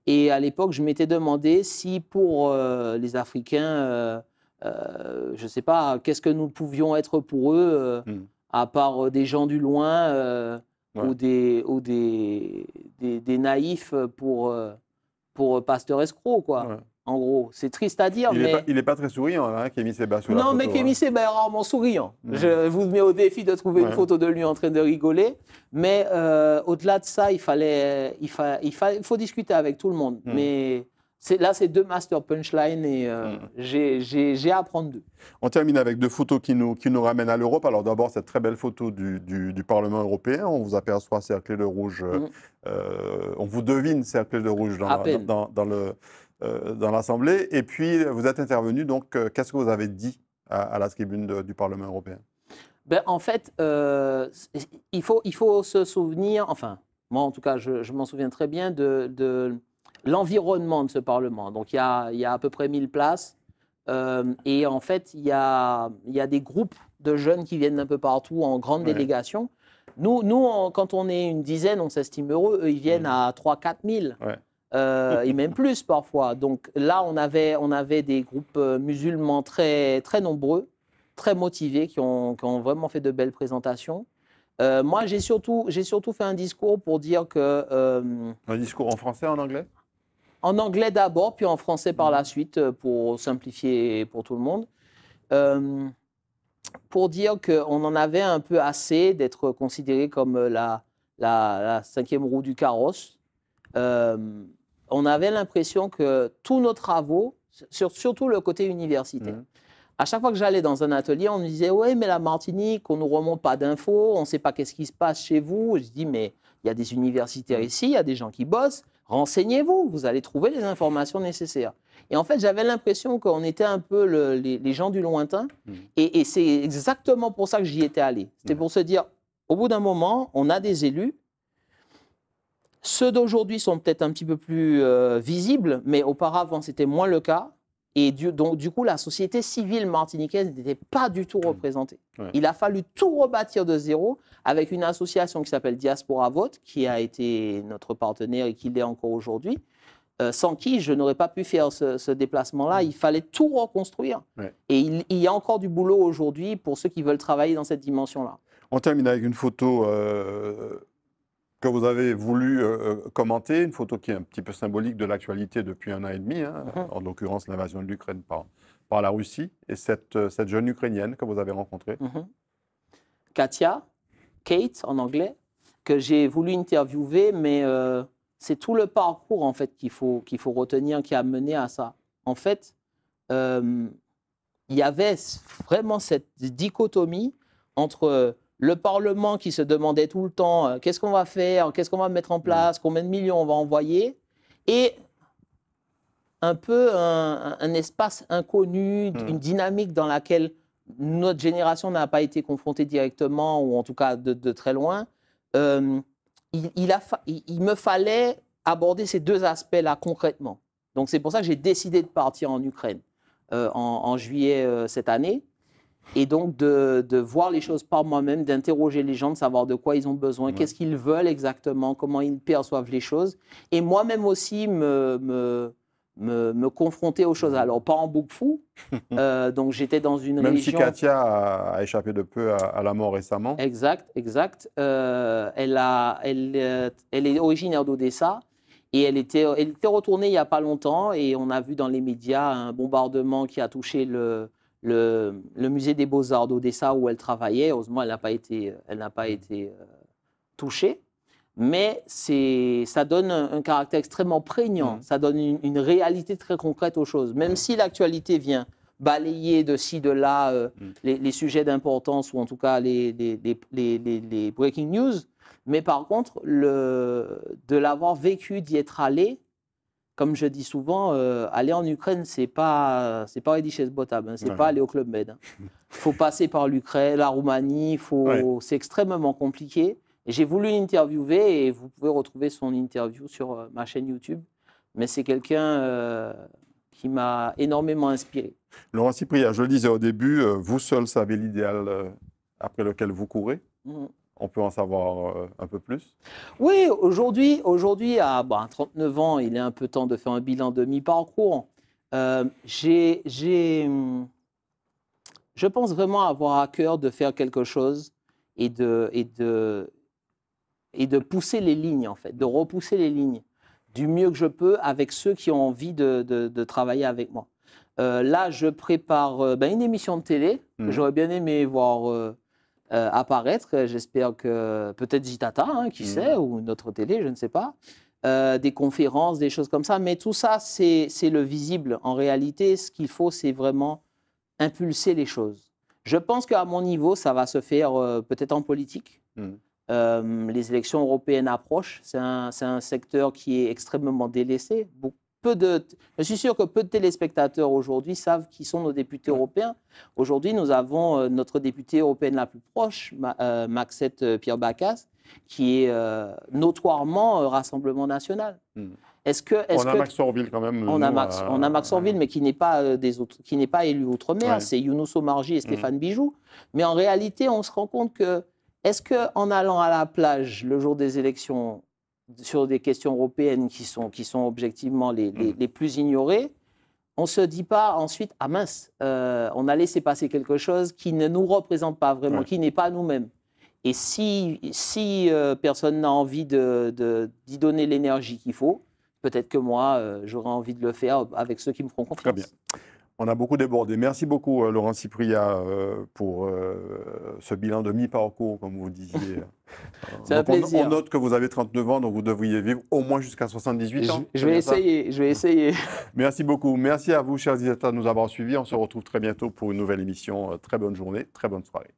Et à l'époque, je m'étais demandé si pour euh, les Africains, euh, euh, je ne sais pas, qu'est-ce que nous pouvions être pour eux, euh, Mhm. à part euh, des gens du loin euh, ou, des, ou des, des, des naïfs pour, euh, pour Pasteur Escroc, quoi. En gros, c'est triste à dire, Il mais... n'est pas, très souriant, là, hein, Kémy Seba, sur la Non, photo, mais Kémy hein. Seba est rarement souriant. Je vous mets au défi de trouver une photo de lui en train de rigoler. Mais euh, au-delà de ça, il, fallait, il, fa- il, fa- il faut discuter avec tout le monde. Mhm. Mais là, c'est deux master punchline et euh, Mhm. j'ai- à apprendre d'eux. On termine avec deux photos qui nous, qui nous ramènent à l'Europe. Alors d'abord, cette très belle photo du, du- du Parlement européen. On vous aperçoit cerclé de rouge. Mhm. euh, on vous devine cerclé de rouge dans, À la- peine. dans, dans le, dans l'Assemblée. Et puis, vous êtes intervenu. Donc, euh, qu'est-ce que vous avez dit à, à la tribune de- du Parlement européen? Ben, en fait, euh, il, faut, il faut se souvenir, enfin, moi en tout cas, je, je m'en souviens très bien de, de l'environnement de ce Parlement. Donc, il y a, il y a à peu près 1000 places. euh, et en fait, il y a, il y a des groupes de jeunes qui viennent d'un peu partout en grande Ouais. délégation. Nous, nous on- quand on est une dizaine, on s'estime heureux. Eux, ils viennent à 3-4 000. Ouais. Euh, et même plus parfois. Donc là, on avait, on avait des groupes euh, musulmans très, très nombreux, très motivés, qui ont, qui ont vraiment fait de belles présentations. Euh, moi, j'ai surtout, j'ai surtout fait un discours pour dire que, euh, Un discours en français, en anglais? en anglais d'abord, puis en français par la suite, euh, pour simplifier pour tout le monde, pour dire qu'on en avait un peu assez d'être considéré comme la, la, la cinquième roue du carrosse. Euh, on avait l'impression que tous nos travaux, sur- surtout le côté universitaire, Mhm. à chaque fois que j'allais dans un atelier, on me disait Ouais, mais la Martinique, on ne nous remonte pas d'infos, on ne sait pas qu'est-ce qui se passe chez vous. Je dis Mais il y a des universitaires ici, il y a des gens qui bossent, renseignez-vous, vous allez trouver les informations nécessaires. Et en fait, j'avais l'impression qu'on était un peu le- les, les gens du lointain. Mhm. Et, et c'est exactement pour ça que j'y étais allé. C'était Mhm. pour se dire Au bout d'un moment, on a des élus. Ceux d'aujourd'hui sont peut-être un petit peu plus euh, visibles, mais auparavant, c'était moins le cas. Et du, donc, du coup, la société civile martiniquaise n'était pas du tout représentée. Ouais. Il a fallu tout rebâtir de zéro avec une association qui s'appelle Diaspora Vote, qui a été notre partenaire et qui l'est encore aujourd'hui, euh, sans qui je n'aurais pas pu faire ce, ce déplacement-là. Il fallait tout reconstruire. Ouais. Et il, il y a encore du boulot aujourd'hui pour ceux qui veulent travailler dans cette dimension-là. On termine avec une photo euh, que vous avez voulu euh, commenter, une photo qui est un petit peu symbolique de l'actualité depuis un an et demi, hein, Mhm. en l'occurrence l'invasion de l'Ukraine par, par la Russie, et cette, euh, cette jeune Ukrainienne que vous avez rencontrée. Mhm. Katia, Kate en anglais, que j'ai voulu interviewer, mais euh, c'est tout le parcours en fait qu'il faut, qu'il faut retenir qui a mené à ça. En fait, euh, il y avait vraiment cette dichotomie entre le Parlement qui se demandait tout le temps euh, qu'est-ce qu'on va faire, qu'est-ce qu'on va mettre en place, combien de millions on va envoyer, et un peu un, un espace inconnu, Mm. une dynamique dans laquelle notre génération n'a pas été confrontée directement, ou en tout cas de, de très loin. Euh, il, a il, me fallait aborder ces deux aspects-là concrètement. Donc c'est pour ça que j'ai décidé de partir en Ukraine en, en, juillet cette année et donc de, de, voir les choses par moi-même, d'interroger les gens, de savoir de quoi ils ont besoin, qu'est-ce qu'ils veulent exactement, comment ils perçoivent les choses, et moi-même aussi me, me, me, me, confronter aux choses. Alors, pas en bouc fou, euh, donc j'étais dans une Même si Katia a, échappé de peu à, la mort récemment. Exact, exact. Euh, elle, a, elle, euh, elle est originaire d'Odessa. Et elle était, elle était retournée il n'y a pas longtemps et on a vu dans les médias un bombardement qui a touché le, le, musée des beaux-arts d'Odessa où elle travaillait. Heureusement, elle n'a pas été, elle n'a pas mm. été euh, touchée. Mais ça donne un, caractère extrêmement prégnant, mm. ça donne une, réalité très concrète aux choses. Même mm. si l'actualité vient balayer de ci, de là euh, les, sujets d'importance ou en tout cas les, les, breaking news, mais par contre, le, de l'avoir vécu, d'y être allé, comme je dis souvent, euh, aller en Ukraine, c'est pas c'est pas Eddie Bottom, hein, c'est pas aller au Club Med. Il hein. faut passer par l'Ukraine, la Roumanie, faut, c'est extrêmement compliqué. Et j'ai voulu l'interviewer et vous pouvez retrouver son interview sur euh, ma chaîne YouTube. Mais c'est quelqu'un euh, qui m'a énormément inspiré. Laurent Cyprien, je le disais au début, vous seul savez l'idéal après lequel vous courez. Mmh on peut en savoir euh, un peu plus? Oui, aujourd'hui, aujourd'hui à 39 bah, ans, il est un peu temps de faire un bilan de mi-parcours. Euh, j'ai, je pense vraiment avoir à cœur de faire quelque chose et de, et de, et de pousser les lignes, en fait, de repousser les lignes du mieux que je peux avec ceux qui ont envie de, travailler avec moi. Euh, là, je prépare ben, une émission de télé que mmh. j'aurais bien aimé voir euh, apparaître. J'espère que peut-être Zitata, hein, qui mm. sait, ou notre télé, je ne sais pas. Euh, des conférences, des choses comme ça. Mais tout ça, c'est le visible. En réalité, ce qu'il faut, c'est vraiment impulser les choses. Je pense qu'à mon niveau, ça va se faire euh, peut-être en politique. Mm. les élections européennes approchent. C'est un, un, secteur qui est extrêmement délaissé. Beaucoup peu de, je suis sûr que peu de téléspectateurs aujourd'hui savent qui sont nos députés européens. Aujourd'hui, nous avons euh, notre députée européenne la plus proche, euh, Maxette euh, Pierre Bacas, qui est notoirement Rassemblement national. Hmm. Est-ce que, est on a Max Orville quand même. On, a Max, on a Max Orville, mais qui n'est pas, des autres, qui n'est pas élu outre-mer. C'est Younous Omarji et hmm. Stéphane Bijoux. Mais en réalité, on se rend compte que, est-ce qu'en allant à la plage le jour des élections, sur des questions européennes qui sont, qui sont objectivement les, les, mm. plus ignorées, on ne se dit pas ensuite, ah mince, euh, on a laissé passer quelque chose qui ne nous représente pas vraiment, qui n'est pas nous-mêmes. Et si, si euh, personne n'a envie d'y de, d'y donner l'énergie qu'il faut, peut-être que moi, euh, j'aurai envie de le faire avec ceux qui me feront confiance. Très bien. On a beaucoup débordé. Merci beaucoup, euh, Laurent Cypria, euh, pour euh, ce bilan de mi-parcours, comme vous disiez. C'est un plaisir. On, note que vous avez 39 ans, donc vous devriez vivre au moins jusqu'à 78 ans. Je, vais essayer, je vais essayer. Merci beaucoup. Merci à vous, chers visiteurs, de nous avoir suivis. On se retrouve très bientôt pour une nouvelle émission. Très bonne journée, très bonne soirée.